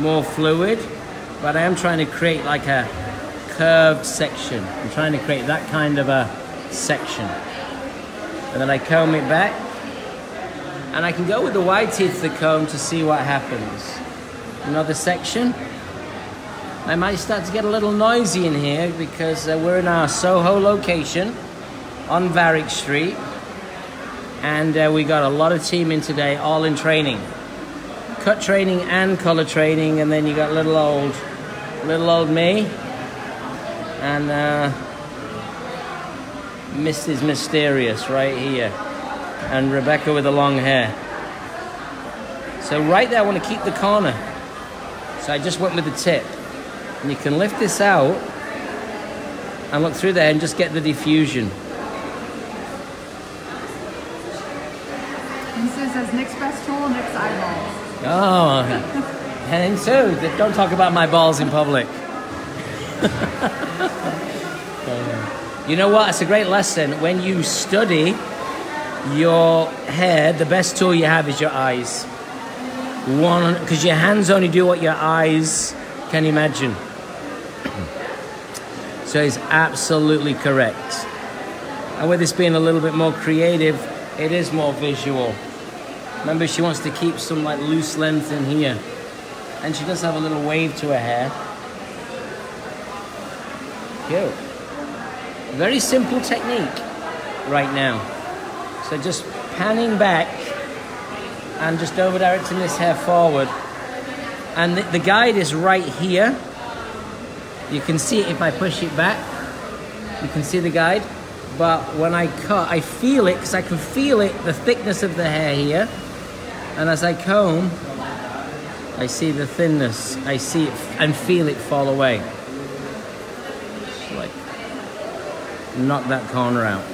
more fluid, but I am trying to create like a curved section. I'm trying to create that kind of a section. And then I comb it back, and I can go with the wide teeth of the comb to see what happens another section. I might start to get a little noisy in here because uh, we're in our Soho location on Varick Street and uh, we got a lot of team in today, all in training. Cut training and color training and then you got little old, little old me and uh, Mrs. Mysterious right here and Rebecca with the long hair. So right there I want to keep the corner. So I just went with the tip. And you can lift this out and look through there and just get the diffusion. Gensu says Nick's best tool, Nick's eyeballs. Oh, and so don't talk about my balls in public. You know what? It's a great lesson. When you study your hair, the best tool you have is your eyes. One, because your hands only do what your eyes can imagine. so it's absolutely correct. And with this being a little bit more creative, it is more visual. Remember, she wants to keep some like loose length in here. And she does have a little wave to her hair. Very simple technique right now. So just panning back and just over directing this hair forward. And the, the guide is right here. You can see it if I push it back. You can see the guide. But when I cut, I feel it because I can feel it, the thickness of the hair here. And as I comb, I see the thinness. I see it and feel it fall away. Just like knock that corner out.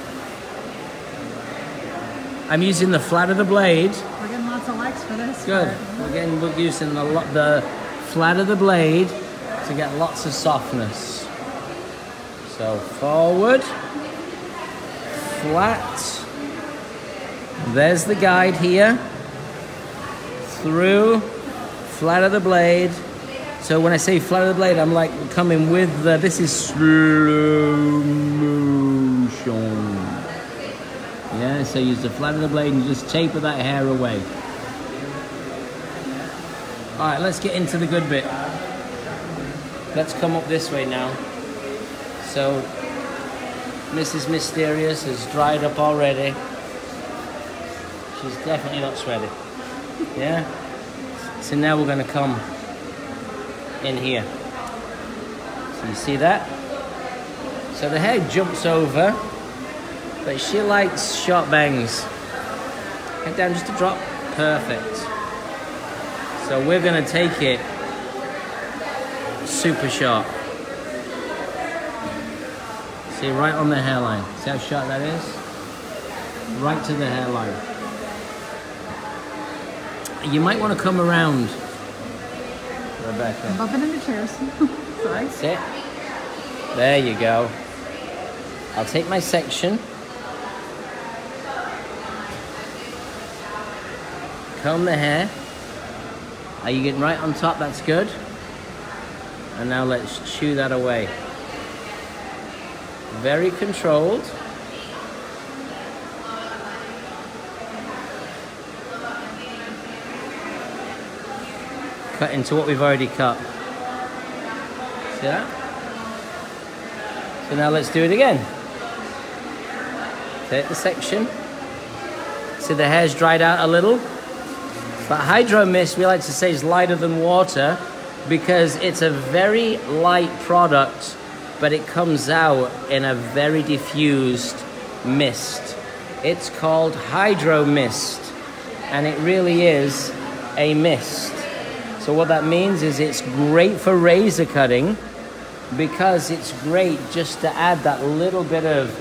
I'm using the flat of the blade. We're getting lots of likes for this. Good. We're getting we're using the the flat of the blade to get lots of softness. So forward, flat. There's the guide here. Through, flat of the blade. So when I say flat of the blade, I'm like coming with the. This is slow motion. Yeah. So use the flat of the blade and just taper that hair away. All right, let's get into the good bit. Let's come up this way now. So, Mrs. Mysterious has dried up already. She's definitely not sweaty. Yeah? So now we're going to come in here. So you see that? So the hair jumps over, but she likes short bangs. Head down just a drop. Perfect. So we're to take it super sharp. See, right on the hairline. See how sharp that is? Right to the hairline. You might want to come around, Rebecca. Bumping into chairs. Sorry. That's it. There you go. I'll take my section. Comb the hair. Are you getting right on top? That's good. And now let's chew that away. Very controlled. Cut into what we've already cut. See that? So now let's do it again. Take the section. See the hair's dried out a little. But hydro mist, we like to say, is lighter than water because it's a very light product, but it comes out in a very diffused mist. It's called hydro mist, and it really is a mist. So what that means is it's great for razor cutting because it's great just to add that little bit of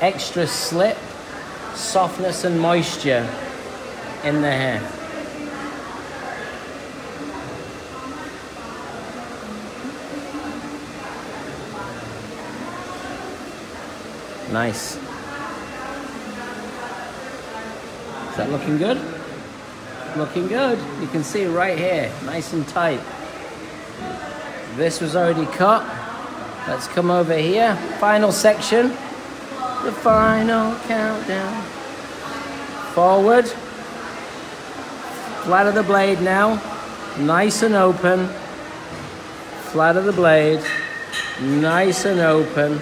extra slip, softness and moisture in the hair. Nice. Is that looking good? Looking good. You can see right here, nice and tight. This was already cut. Let's come over here. Final section. The final countdown. Forward. Flat of the blade now. Nice and open. Flat of the blade. Nice and open.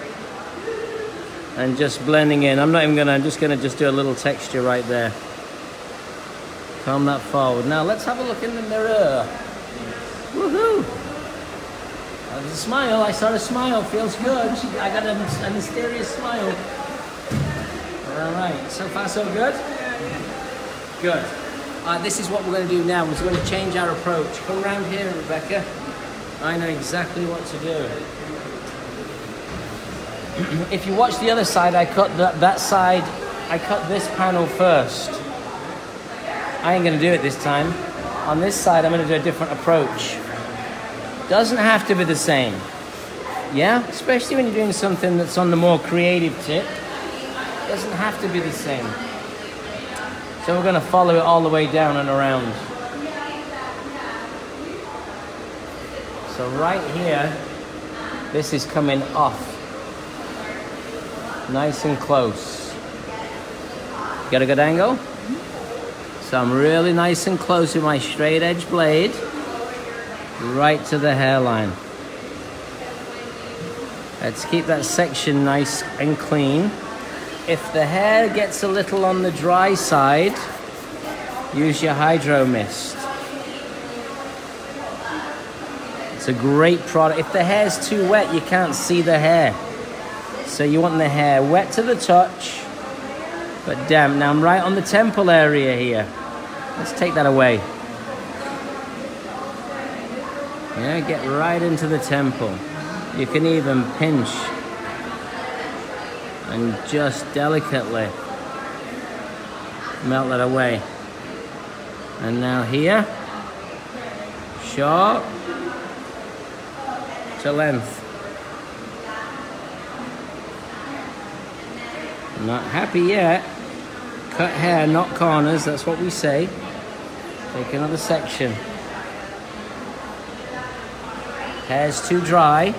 And just blending in. I'm not even gonna, I'm just gonna just do a little texture right there. Come that forward. Now let's have a look in the mirror. Woohoo! There's a smile. I saw a smile. Feels good. I got a, a mysterious smile. All right. So far, so good. Good. Uh, this is what we're going to do now. We're going to change our approach. Come around here, Rebecca. I know exactly what to do. if you watch the other side, I cut that, that side. I cut this panel first. I ain't going to do it this time. On this side, I'm going to do a different approach. Doesn't have to be the same. Yeah? Especially when you're doing something that's on the more creative tip. Doesn't have to be the same. So we're going to follow it all the way down and around. So right here, this is coming off. Nice and close. Got a good angle? So I'm really nice and close with my straight edge blade, right to the hairline. Let's keep that section nice and clean. If the hair gets a little on the dry side, use your hydro mist. It's a great product. If the hair's too wet, you can't see the hair. So you want the hair wet to the touch, but damp. Now I'm right on the temple area here. Let's take that away. Yeah, get right into the temple. You can even pinch and just delicately melt that away. And now here, sharp to length. Not happy yet. Cut hair, not corners, that's what we say. Take another section. Hair's too dry.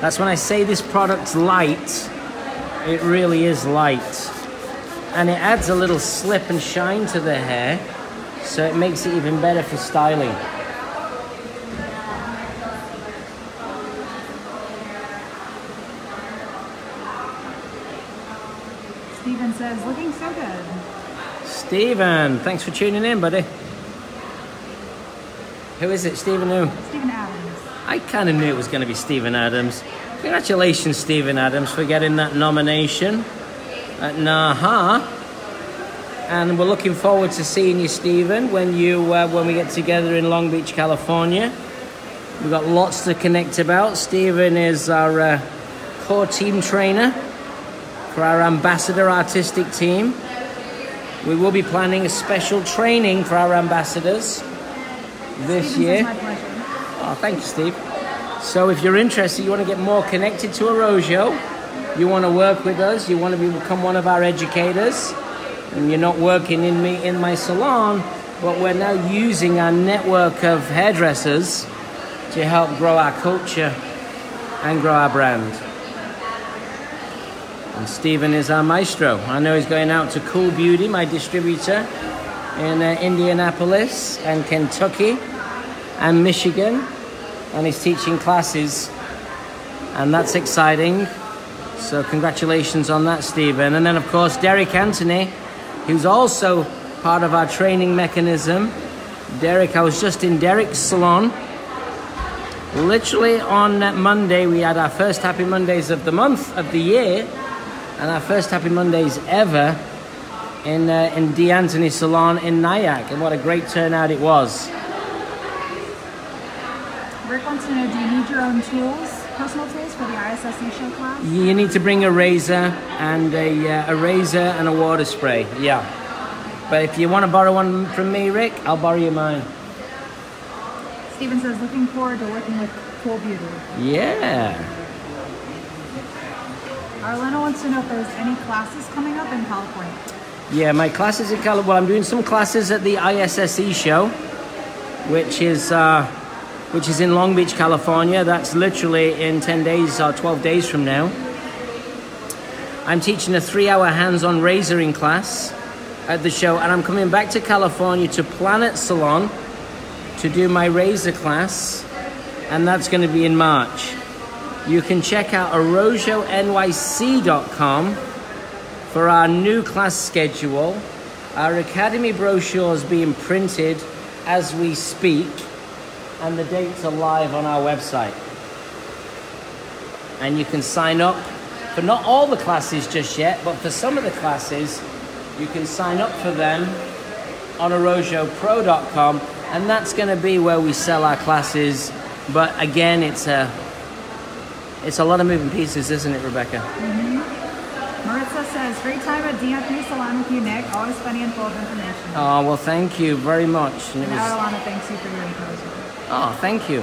That's when I say this product's light. It really is light. And it adds a little slip and shine to the hair, so it makes it even better for styling. Steven says, looking so good. Stephen, thanks for tuning in, buddy. Who is it, Stephen who? Steven Adams. I kind of knew it was going to be Stephen Adams. Congratulations, Stephen Adams, for getting that nomination at NAHA. And we're looking forward to seeing you, Stephen, when you uh, when we get together in Long Beach, California. We've got lots to connect about. Stephen is our uh, core team trainer for our ambassador artistic team. We will be planning a special training for our ambassadors this year. my. Oh, thank you, Steve. So, if you're interested, you want to get more connected to Arrojo, you want to work with us, you want to become one of our educators, and you're not working in me in my salon, but we're now using our network of hairdressers to help grow our culture and grow our brand. And Stephen is our maestro. I know he's going out to Cool Beauty, my distributor, in uh, Indianapolis and Kentucky and Michigan, and he's teaching classes, and that's exciting. So, congratulations on that, Stephen. And then, of course, Derek Anthony, who's also part of our training mechanism. Derek, I was just in Derek's salon. Literally on Monday, we had our first Happy Mondays of the month, of the year, and our first Happy Mondays ever in, uh, in D. Anthony Salon in Nyack. And what a great turnout it was. Rick wants to know, do you need your own tools, personal tools for the ISSE show class? You need to bring a razor and a, uh, a razor and a water spray. Yeah. But if you want to borrow one from me, Rick, I'll borrow you mine. Steven says, looking forward to working with Cool Beauty. Yeah. Arlena wants to know if there's any classes coming up in California. Yeah, my classes in California. Well, I'm doing some classes at the ISSE show, which is uh, which is in Long Beach, California. That's literally in 10 days or 12 days from now. I'm teaching a three-hour hands-on razoring class at the show, and I'm coming back to California to Planet Salon to do my razor class, and that's going to be in March. You can check out arrojonyc.com for our new class schedule. Our academy brochure is being printed as we speak, and the dates are live on our website. And you can sign up for not all the classes just yet, but for some of the classes, you can sign up for them on arrojopro.com, and that's going to be where we sell our classes. But again, it's a it's a lot of moving pieces, isn't it, Rebecca? Mm-hmm. Maritza says, great time at D'Anthony Salon with you, Nick. Always funny and full of information. Oh well, thank you very much. And and was- Arlena thanks you for your encouragement. Oh, thank you.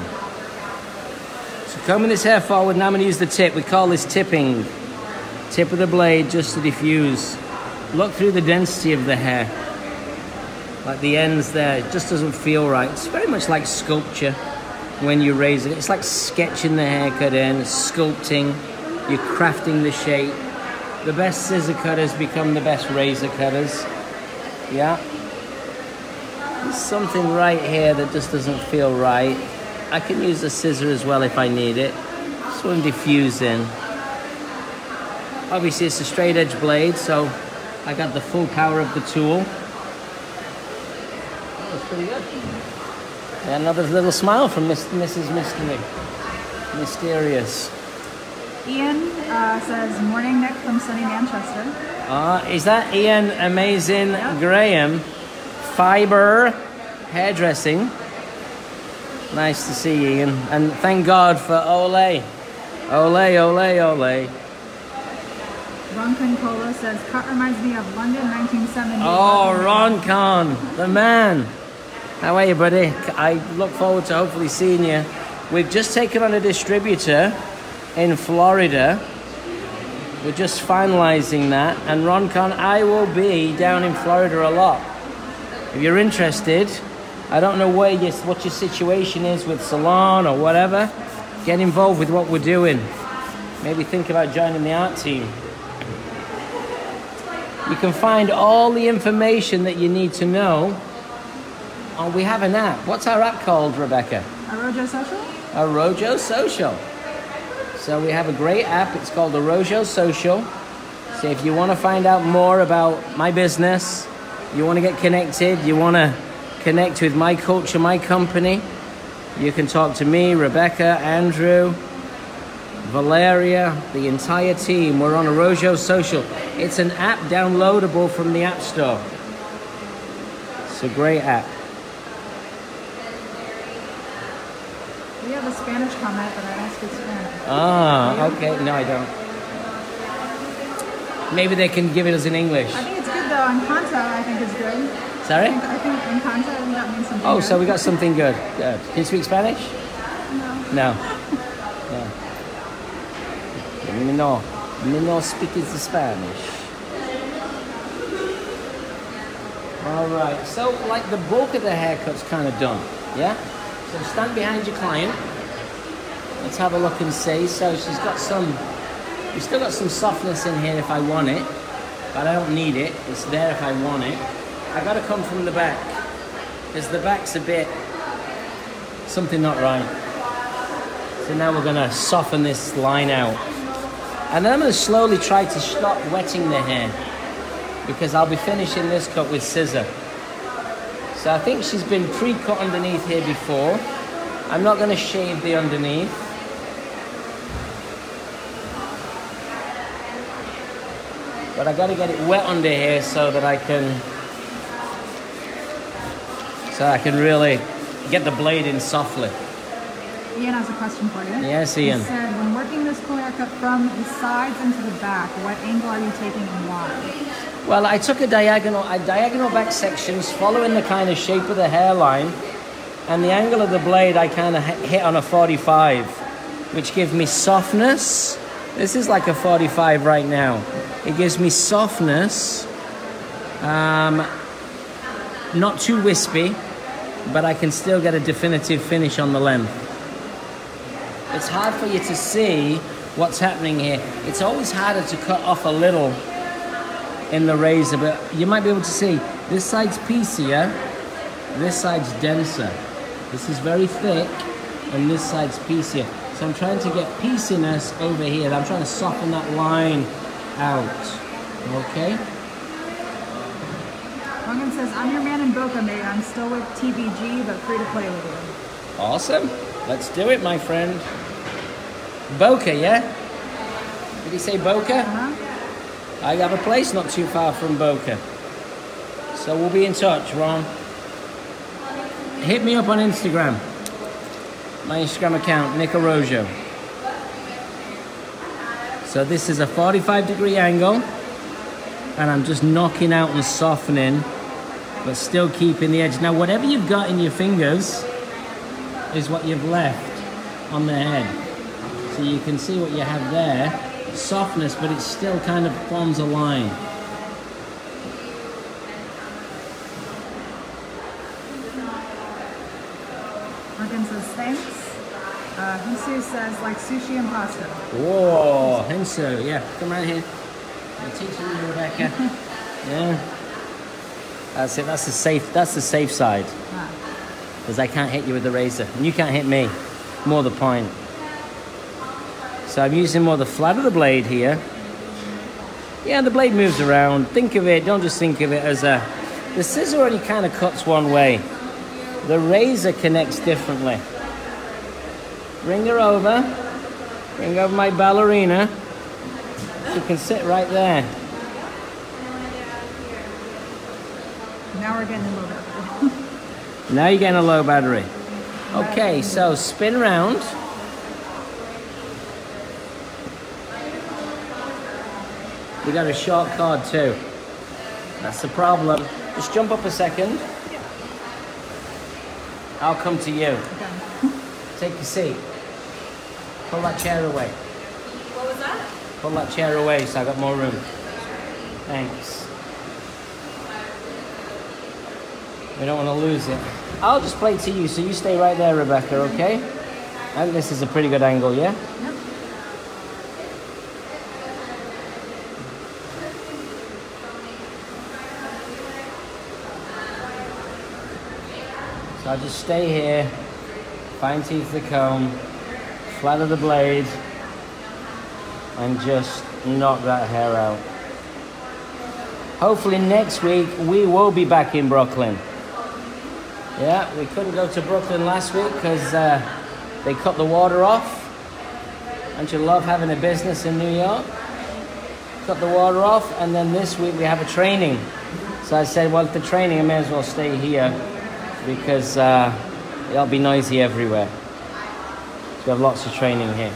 So combing this hair forward, now I'm going to use the tip. We call this tipping. Tip of the blade just to diffuse. Look through the density of the hair. Like the ends there, it just doesn't feel right. It's very much like sculpture when you raise it. It's like sketching the haircut in, sculpting, you're crafting the shape. The best scissor cutters become the best razor cutters. Yeah. There's something right here that just doesn't feel right. I can use a scissor as well if I need it. To diffuse in. Obviously it's a straight edge blade, so I got the full power of the tool. That was pretty good. Another little smile from Miss, Mrs. Mystery. Mysterious. Ian uh, says, "Morning, Nick from sunny Manchester." Uh, is that Ian Amazing Graham? Fiber hairdressing. Nice to see you, Ian. And thank God for Ole. Ole, ole, ole. Ronkin Cola says, "Cut reminds me of London, 1970." Oh, Ron Con, the man. How are you, buddy? I look forward to hopefully seeing you. We've just taken on a distributor in Florida. We're just finalizing that. And Roncon, I will be down in Florida a lot. If you're interested, I don't know where you, what your situation is with salon or whatever. Get involved with what we're doing. Maybe think about joining the art team. You can find all the information that you need to know. Oh, we have an app. What's our app called, Rebecca? Arrojo Social. Arrojo Social. So we have a great app. It's called Arrojo Social. So if you want to find out more about my business, you want to get connected, you want to connect with my culture, my company, you can talk to me, Rebecca, Andrew, Valeria, the entire team. We're on Arrojo Social. It's an app downloadable from the App Store. It's a great app. We have a Spanish comment, but I don't speak Spanish. Ah, okay. No, I don't. Maybe they can give it us in English. I think it's good though. Encanto, I think is good. Sorry? I think, I think Encanto, that means something. Oh, good. so we got something good. Good. Can you speak Spanish? No. No. No. No. Me no speak the Spanish. All right. So, like the bulk of the haircut's kind of done. Yeah. So stand behind your client. Let's have a look and see. So she's got some. We've still got some softness in here if I want it, but I don't need it. It's there if I want it. I got to come from the back because the back's a bit something not right. So now we're gonna soften this line out. And then I'm gonna slowly try to stop wetting the hair because I'll be finishing this cut with scissor. So I think she's been pre-cut underneath here before. I'm not gonna shave the underneath. But I gotta get it wet under here so that I can so I can really get the blade in softly. Ian has a question for you. Yes, Ian. He said, when working this full haircut from the sides into the back, what angle are you taking and why? Well, I took a diagonal, a diagonal back sections following the kind of shape of the hairline, and the angle of the blade I kind of hit on a 45, which gives me softness. This is like a 45 right now. It gives me softness, um, not too wispy, but I can still get a definitive finish on the length. It's hard for you to see what's happening here. It's always harder to cut off a little in the razor, but you might be able to see this side's piecier, this side's denser. This is very thick, and this side's piecier. So I'm trying to get pieciness over here. I'm trying to soften that line out. Okay? Logan says, I'm your man in Boca, mate. I'm still with TBG, but free to play with you. Awesome. Let's do it, my friend. Boca, yeah? Did he say Boca? Uh-huh. I have a place not too far from Boca. So we'll be in touch, Ron. Hit me up on Instagram. My Instagram account, Nick Arrojo. So this is a 45 degree angle. And I'm just knocking out and softening, but still keeping the edge. Now, whatever you've got in your fingers is what you've left on the head. So you can see what you have there. Softness, but it still kind of forms a line. Logan says, thanks. Uh, says, like sushi and pasta. Whoa, Henso, yeah, come right here. I'll teach you, Rebecca. yeah. That's it, that's the safe, that's the safe side. Ah. Because I can't hit you with the razor. And you can't hit me. More the point. So I'm using more the flat of the blade here. Yeah, the blade moves around. Think of it, don't just think of it as a... The scissor only kind of cuts one way. The razor connects differently. Bring her over. Bring over my ballerina. She can sit right there. Now we're getting a little bit. Now you're getting a low battery. Okay, so spin round. We got a short card too. That's the problem. Just jump up a second. I'll come to you. Take your seat. Pull that chair away. What was that? Pull that chair away so I got more room. Thanks. We don't want to lose it. I'll just play to you, so you stay right there, Rebecca, okay? And this is a pretty good angle, yeah? Yep. So I'll just stay here, fine teeth the comb, flatter the blade, and just knock that hair out. Hopefully next week we will be back in Brooklyn. Yeah, we couldn't go to Brooklyn last week because uh, they cut the water off. Don't you love having a business in New York? Cut the water off, and then this week we have a training. So I said, well, the training, I may as well stay here because uh, it'll be noisy everywhere. We have lots of training here.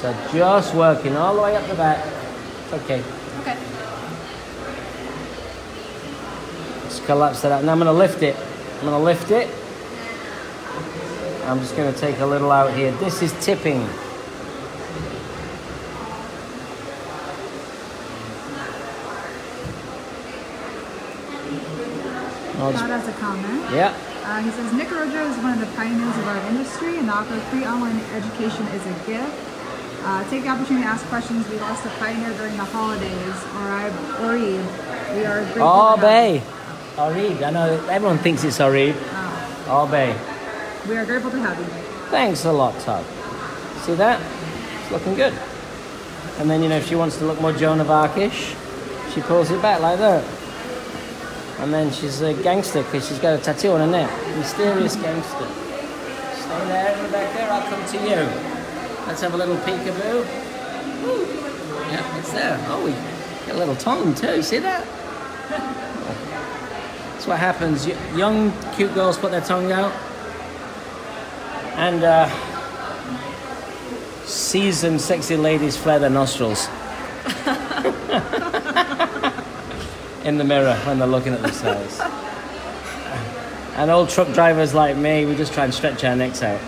So just working all the way up the back. Okay. Okay. Just collapse that out. Now I'm going to lift it. I'm going to lift it. I'm just going to take a little out here. This is tipping. I'll just- has a comment. yeah. Uh, he says Nick Arrojo is one of the pioneers of our industry, and the offer of free online education is a gift. Uh, take the opportunity to ask questions. We lost a pioneer during the holidays, or I, We are grateful. To Bay. Arib. I know everyone thinks it's Arib. Oh, All Bay. we are grateful to have you. Thanks a lot, Todd. See that? It's looking good. And then, you know, if she wants to look more Joan of Arcish, she pulls it back like that. And then she's a gangster because she's got a tattoo on her neck. Mysterious gangster. Stay there, Rebecca. I'll come to you. Let's have a little peekaboo. Yeah, it's there. Oh, we got a little tongue too. See that? That's what happens. Young, cute girls put their tongue out. And uh, seasoned, sexy ladies flare their nostrils. In the mirror when they're looking at themselves. And old truck drivers like me, we just try and stretch our necks out.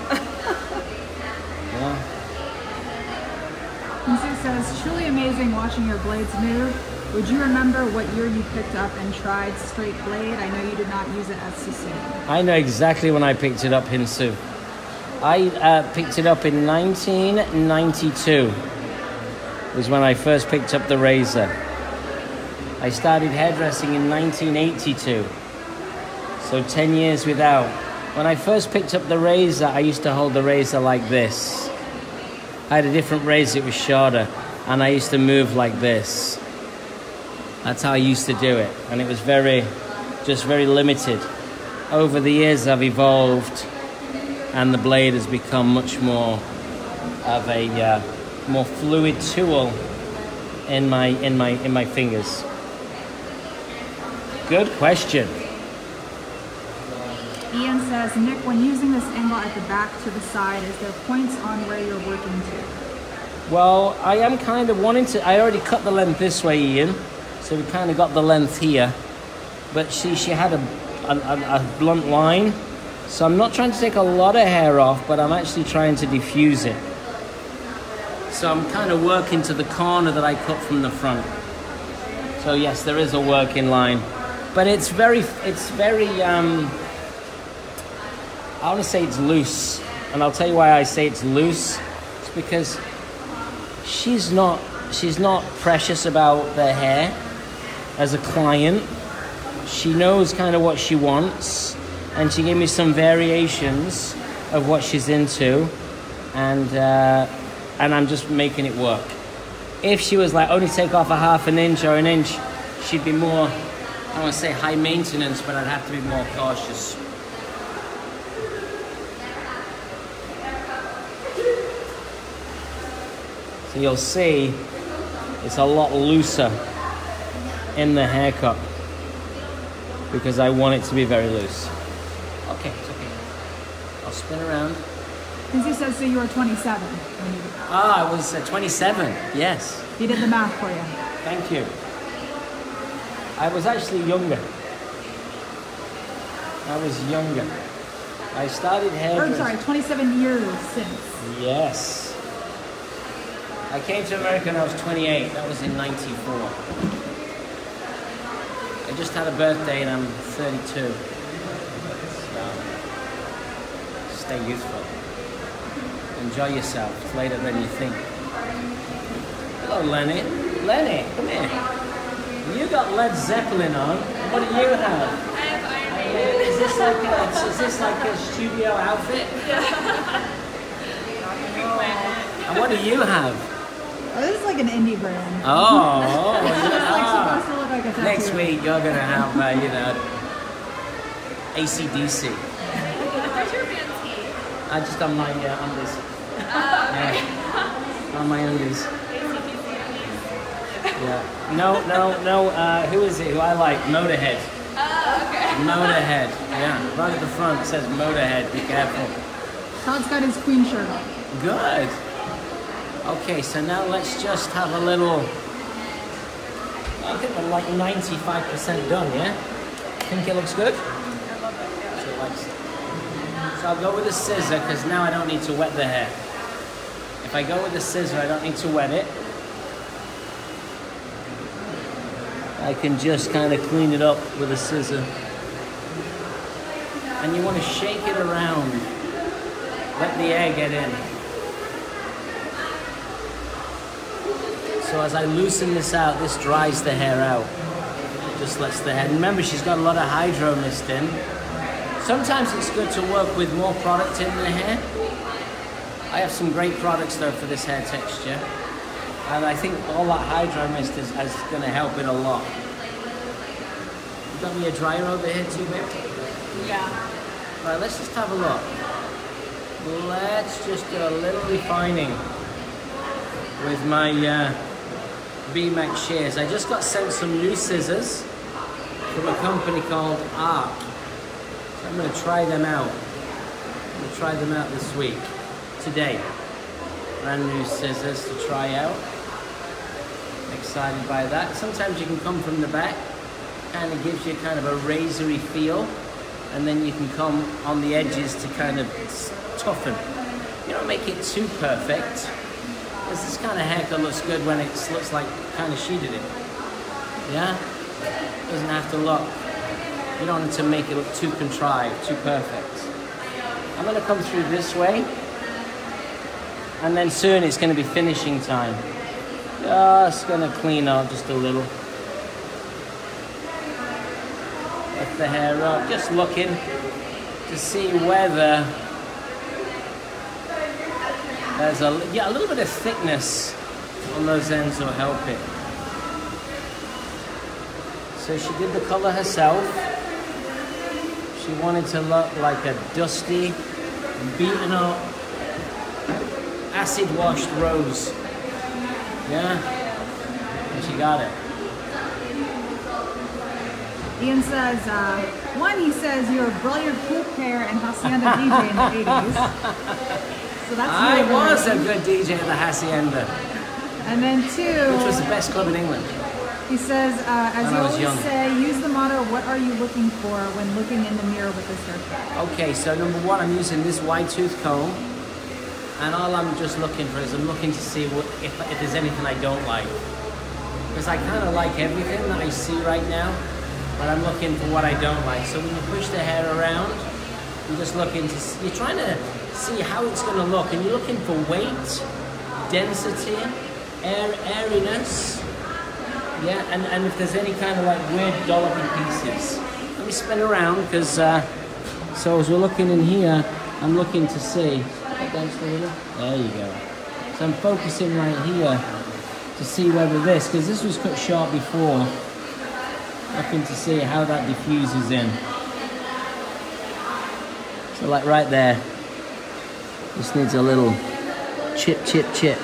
Yeah. Quincy says, truly amazing watching your blades move. Would you remember what year you picked up and tried straight blade? I know you did not use it at Sicily. I know exactly when I picked it up, Hinsu. I uh, picked it up in 1992. Was when I first picked up the razor. I started hairdressing in 1982. So 10 years without. When I first picked up the razor, I used to hold the razor like this. I had a different razor, it was shorter, and I used to move like this. That's how I used to do it, and it was very, just very limited. Over the years, I've evolved, and the blade has become much more of a uh, more fluid tool in my in my in my fingers. Good question. Ian says, Nick, when using this angle at the back to the side, is there points on where you're working to? Well, I am kind of wanting to. I already cut the length this way, Ian, so we kind of got the length here. But she she had a a, a, a blunt line, so I'm not trying to take a lot of hair off, but I'm actually trying to diffuse it. So I'm kind of working to the corner that I cut from the front. So yes, there is a working line, but it's very it's very um. I want to say it's loose, and I'll tell you why I say it's loose. It's because she's not she's not precious about the hair as a client. She knows kind of what she wants, and she gave me some variations of what she's into, and uh, and I'm just making it work. If she was like only take off a half an inch or an inch, she'd be more don't want to say high maintenance, but I'd have to be more cautious. So you'll see it's a lot looser in the haircut because I want it to be very loose. Okay, it's okay. I'll spin around. Because you said so you were 27 when you, Ah, I was uh, 27. Yes. he did the math for you. Thank you. I was actually younger. I was younger. I started hairdressing. I'm sorry, 27 years since. Yes. I came to America when I was 28. That was in 94. I just had a birthday and I'm 32. So, stay youthful. Enjoy yourself. It's later than you think. Hello, Lenny. Lenny, come here. You got Led Zeppelin on. What do you have? I have Iron Maiden. Is this like a, is this like a studio outfit? Yeah. And what do you have? Oh, this is like an indie brand. Oh, It's like supposed to look like a tattoo. Next week you're gonna have, uh, you know, ACDC. Where's your band's key? I just on my uh, undies. Yeah. On my undies. Yeah. No, no, no. Uh, who is it? Who I like? Motorhead. Oh, okay. Motorhead. Yeah. Right at the front it says Motorhead. Be careful. Todd's got his queen shirt on. Good. Okay, so now let's just have a little. I think we're like 95% done, yeah? Think it looks good? So, it likes it. so I'll go with a scissor because now I don't need to wet the hair. If I go with a scissor, I don't need to wet it. I can just kind of clean it up with a scissor. And you want to shake it around. Let the air get in. So as I loosen this out, this dries the hair out. Just lets the hair. Remember, she's got a lot of hydro mist in. Sometimes it's good to work with more product in the hair. I have some great products though for this hair texture. And I think all that hydro mist is, is going to help it a lot. You got me a dryer over here too, babe? Yeah. All right, let's just have a look. Let's just do a little refining with my uh, B-Max shears. I just got sent some new scissors from a company called Arc. So I'm going to try them out. I'm going to try them out this week, today. Brand new scissors to try out. Excited by that. Sometimes you can come from the back, and it gives you kind of a razory feel and then you can come on the edges to kind of toughen. You don't make it too perfect, because this kind of haircut looks good when it looks like kind of she did it. Yeah? Doesn't have to look. You don't want to make it look too contrived, too perfect. I'm going to come through this way, and then soon it's going to be finishing time. Uh, just going to clean up just a little. Lift the hair up, just looking to see whether there's a yeah a little bit of thickness on those ends will help it. So she did the color herself. She wanted to look like a dusty, beaten up, acid washed rose. Yeah, and she got it. Ian says, uh, one, he says you're a brilliant hoop player and Hacienda DJ in the 80s. So that's I was a good DJ at the Hacienda, And then two, which was the best club in England. he says, uh, as you always young. say, use the motto, what are you looking for when looking in the mirror with this haircut? Okay, so number one, I'm using this wide tooth comb, and all I'm just looking for is I'm looking to see what if, if there's anything I don't like, because I kind of like everything that I see right now, but I'm looking for what I don't like. So when you push the hair around, you're just looking to see, you're trying to see how it's going to look, and you're looking for weight, density, air, airiness. Yeah, and, and if there's any kind of like weird dollopy pieces. Let me spin around because, uh, so as we're looking in here, I'm looking to see. There you go. So I'm focusing right here to see whether this, because this was cut short before. looking to see how that diffuses in. So like right there, just needs a little chip, chip, chip.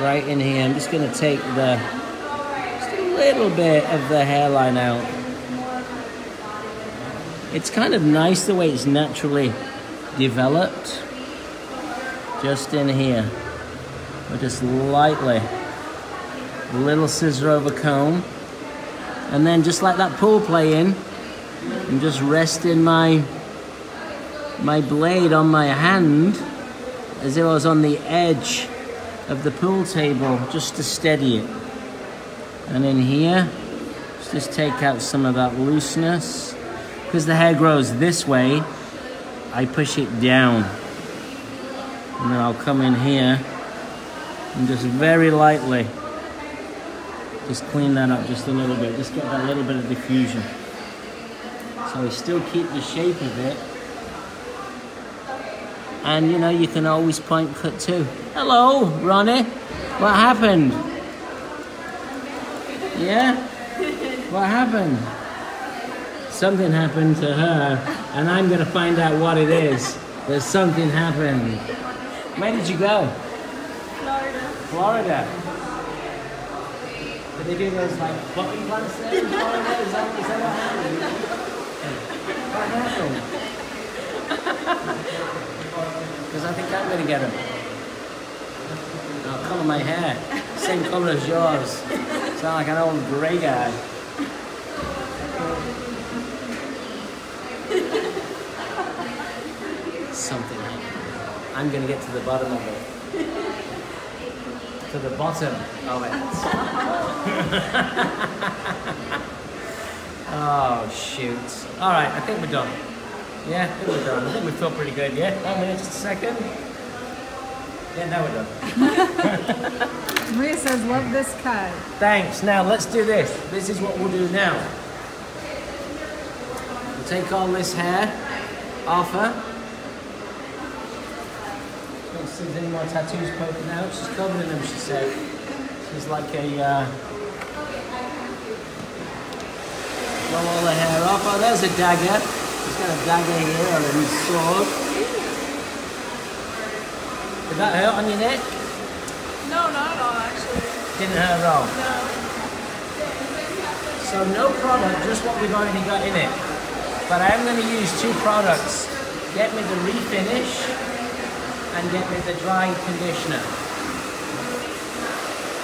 Right in here, I'm just gonna take the, just a little bit of the hairline out. It's kind of nice the way it's naturally developed. Just in here. But just lightly. Little scissor over comb. And then just like that pool playing, I'm just resting my my blade on my hand as if I was on the edge of the pool table just to steady it. And in here, just take out some of that looseness. Because the hair grows this way, I push it down. And then I'll come in here and just very lightly just clean that up just a little bit. Just get that little bit of diffusion. So we still keep the shape of it. And you know, you can always point cut too. Hello, Ronnie. What happened? Yeah? What happened? Something happened to her, and I'm gonna find out what it is. There's something happened. Where did you go? Florida. Florida. Did they do those like fucking plants there in Florida? Is that, is that what happened? What happened? Because I think I'm gonna get them. I'll oh, colour my hair. Same colour as yours. Sound like an old grey guy. Something happened. I'm gonna get to the bottom of it. To the bottom of it. oh shoot. Alright, I think we're done. Yeah, I think we're done. I think we feel pretty good, yeah? One minute, just a second. Yeah, now we're done. Maria says, love this cut. Thanks. Now let's do this. This is what we'll do now. Take all this hair off her. Don't see any more tattoos poking out. She's covered in them, she said. She's like a. Uh... Blow all the hair off. Oh, there's a dagger. She's got a dagger here or a sword. Did that hurt on your neck? No, not at all, actually. Didn't hurt at all. No. So no product, just what we've already got in it. But I am going to use two products. Get me the refinish and get me the dry conditioner.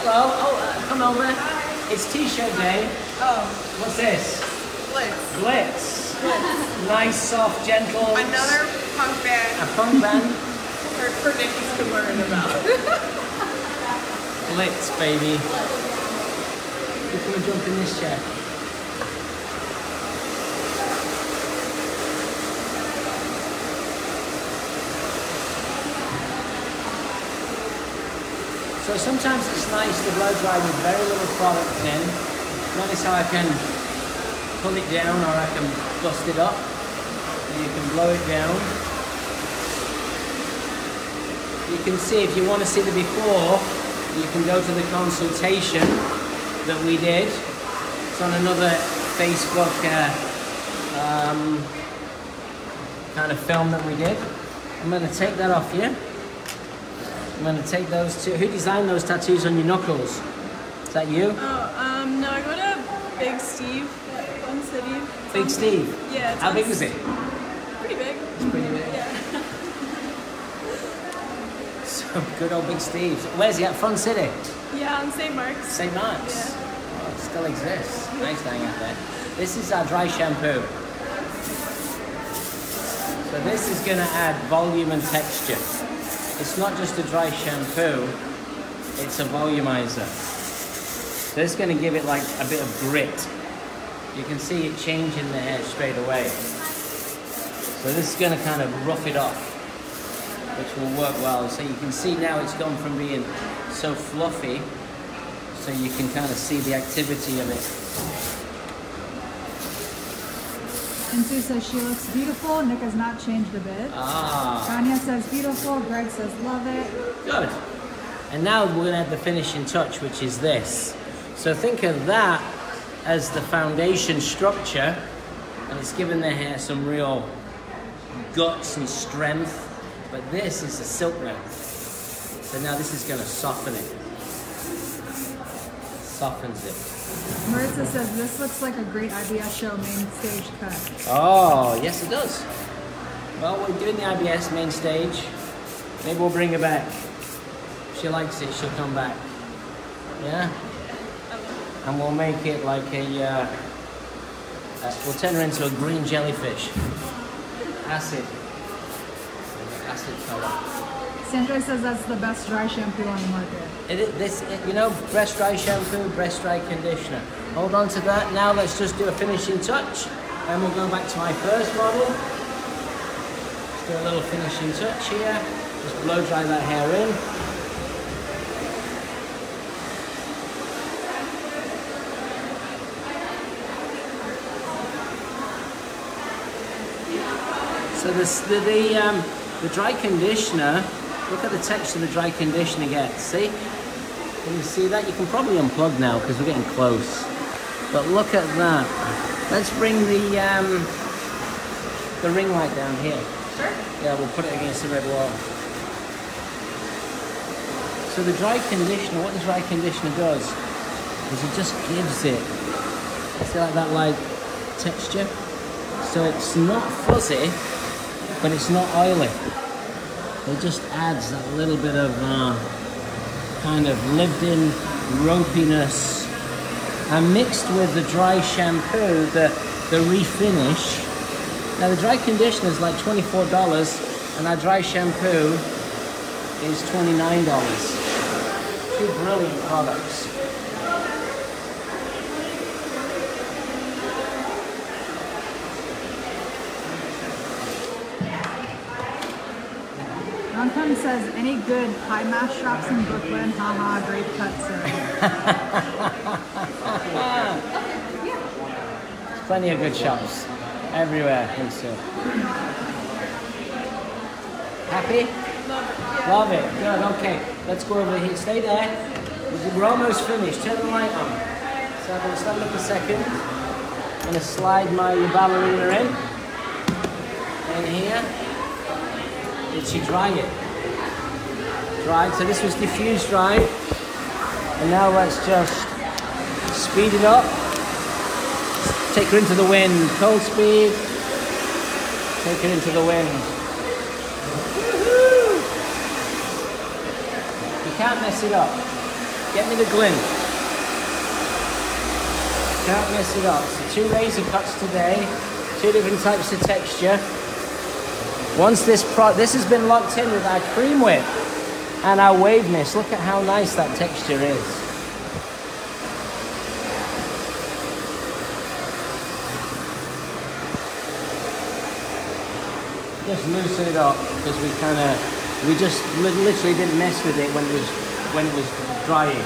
Hello, oh, uh, come over. It's t-shirt day. Oh, What's this? Blitz. Blitz. Nice, soft, gentle. Another punk band A punk band. for, for Nikki's to learn about. Blitz, baby. You and jump in this chair. So sometimes it's nice to blow dry with very little product in. Notice how I can pull it down or I can bust it up. And you can blow it down. You can see if you want to see the before, you can go to the consultation that we did. It's on another Facebook uh, um, kind of film that we did. I'm going to take that off you. I'm going to take those two. Who designed those tattoos on your knuckles? Is that you? Oh, um, no, I go to Big Steve, Fun City. Big Steve. Yeah. How big was it? Pretty big. It's pretty big. Yeah. So good old Big Steve. Where's he at? Fun City? Yeah, on St. Mark's. St. Mark's. Yeah. Oh, it still exists. Nice thing out there. This is our dry shampoo. So this is going to add volume and texture. It's not just a dry shampoo, it's a volumizer. So it's going to give it like a bit of grit. You can see it changing the hair straight away. So this is going to kind of rough it off, which will work well. So you can see now it's gone from being so fluffy so you can kind of see the activity of it. And Sue says she looks beautiful. Nick has not changed a bit. Ah, Tanya says beautiful. Greg says love it. good. And now we're going to add the finishing touch, which is this. So think of that as the foundation structure, and it's given the hair some real guts and strength. But this is the silk now. So now this is going to soften it. Softens it. Maritza says this looks like a great IBS show main stage cut. Oh, yes, it does. Well, we're doing the IBS main stage. Maybe we'll bring her back. If she likes it, she'll come back. Yeah? And we'll make it like a. Uh, uh, we'll turn her into a green jellyfish. Acid. Acid color. Sandra says that's the best dry shampoo on the market. It, is- this, it, you know, breast dry shampoo, breast dry conditioner. Hold on to that. Now let's just do a finishing touch, and we'll go back to my first model. Just do a little finishing touch here. Just blow dry that hair in. So this, the the um, the dry conditioner. Look at the texture the dry conditioner gets. See? Can you see that? You can probably unplug now because we're getting close. But look at that. Let's bring the um, the ring light down here. Sure. Yeah, we'll put it against the red wall. So the dry conditioner, what the dry conditioner does is it just gives it, see like that like texture. So it's not fuzzy, but it's not oily. It just adds that little bit of uh, kind of lived-in ropiness, and mixed with the dry shampoo, the the refinish. Now the dry conditioner is like twenty-four dollars, and our dry shampoo is twenty-nine dollars. Two brilliant products. Ronton says any good high mass shops in Brooklyn, haha, great cut, sir. Plenty of good shops everywhere in Seoul. Happy? Love it. Good. Okay. Let's go over here. Stay there. We're almost finished. Turn the light on. So I'm going to stand up a second. I'm going to slide my ballerina in. In here. Did she dry it? Dried. So this was diffused right, And now let's just speed it up. Take her into the wind. Cold speed. Take her into the wind. You can't mess it up. Get me the glint. Can't mess it up. So two razor cuts today. Two different types of texture. Once this pro this has been locked in with our cream whip and our wave mist, look at how nice that texture is. Just loosen it up because we kind of we just li- literally didn't mess with it when it was when it was drying.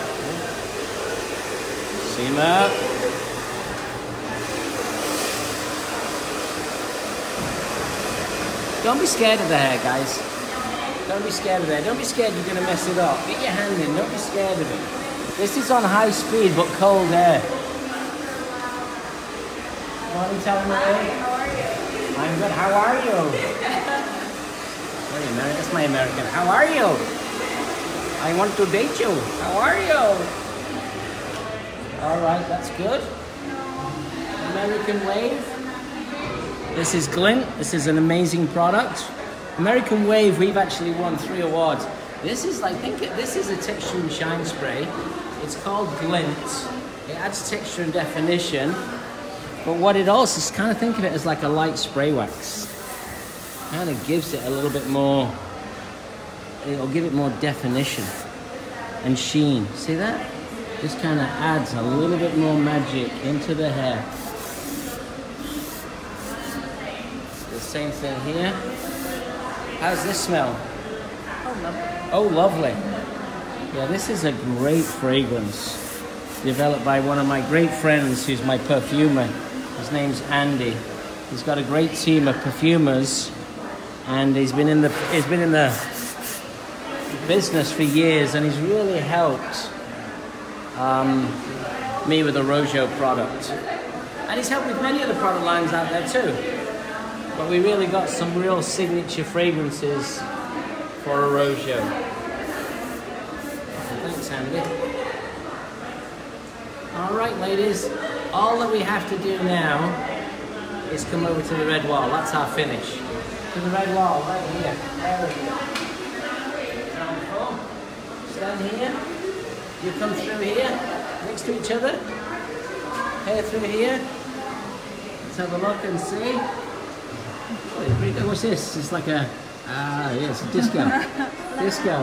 Simmer. Don't be scared of the hair, guys. Don't be scared of it. Don't be scared you're going to mess it up. Get your hand in. Don't be scared of it. This is on high speed but cold air. Morning, Talon How are you? I'm good. How are you? Very American. That's my American. How are you? I want to date you. How are you? All right, that's good. American Wave. This is Glint. This is an amazing product. American Wave, we've actually won three awards. This is like, think this is a texture and shine spray. It's called Glint. It adds texture and definition. But what it also is kind of think of it as like a light spray wax. Kind of gives it a little bit more, it'll give it more definition and sheen. See that? Just kind of adds a little bit more magic into the hair. The same thing here. How's this smell? Oh, lovely. Oh, lovely. Yeah, this is a great fragrance developed by one of my great friends who's my perfumer. His name's Andy. He's got a great team of perfumers and he's been in the he's been in the business for years and he's really helped um, me with the Rojo product. And he's helped with many other product lines out there too. But we really got some real signature fragrances for Arrojo. Thanks, Andy. All right, ladies. All that we have to do now is come over to the red wall. That's our finish. To the red wall, right here. There we go. Stand here. You come through here, next to each other. Hair through here. Let's have a look and see. What's this? It's like a ah yes, disco. disco.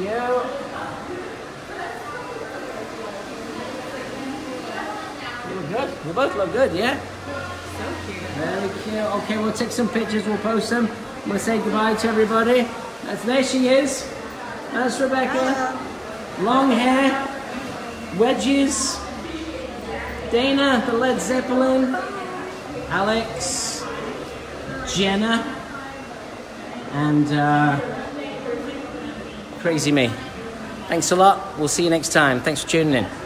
You. Look good. You both look good, yeah? Very cute. Okay, we'll take some pictures, we'll post them. Gonna say goodbye to everybody. That's there she is. That's Rebecca. Long hair, wedges. Dana, the Led Zeppelin. Alex, Jenna, and uh, Crazy Me. Thanks a lot. We'll see you next time. Thanks for tuning in.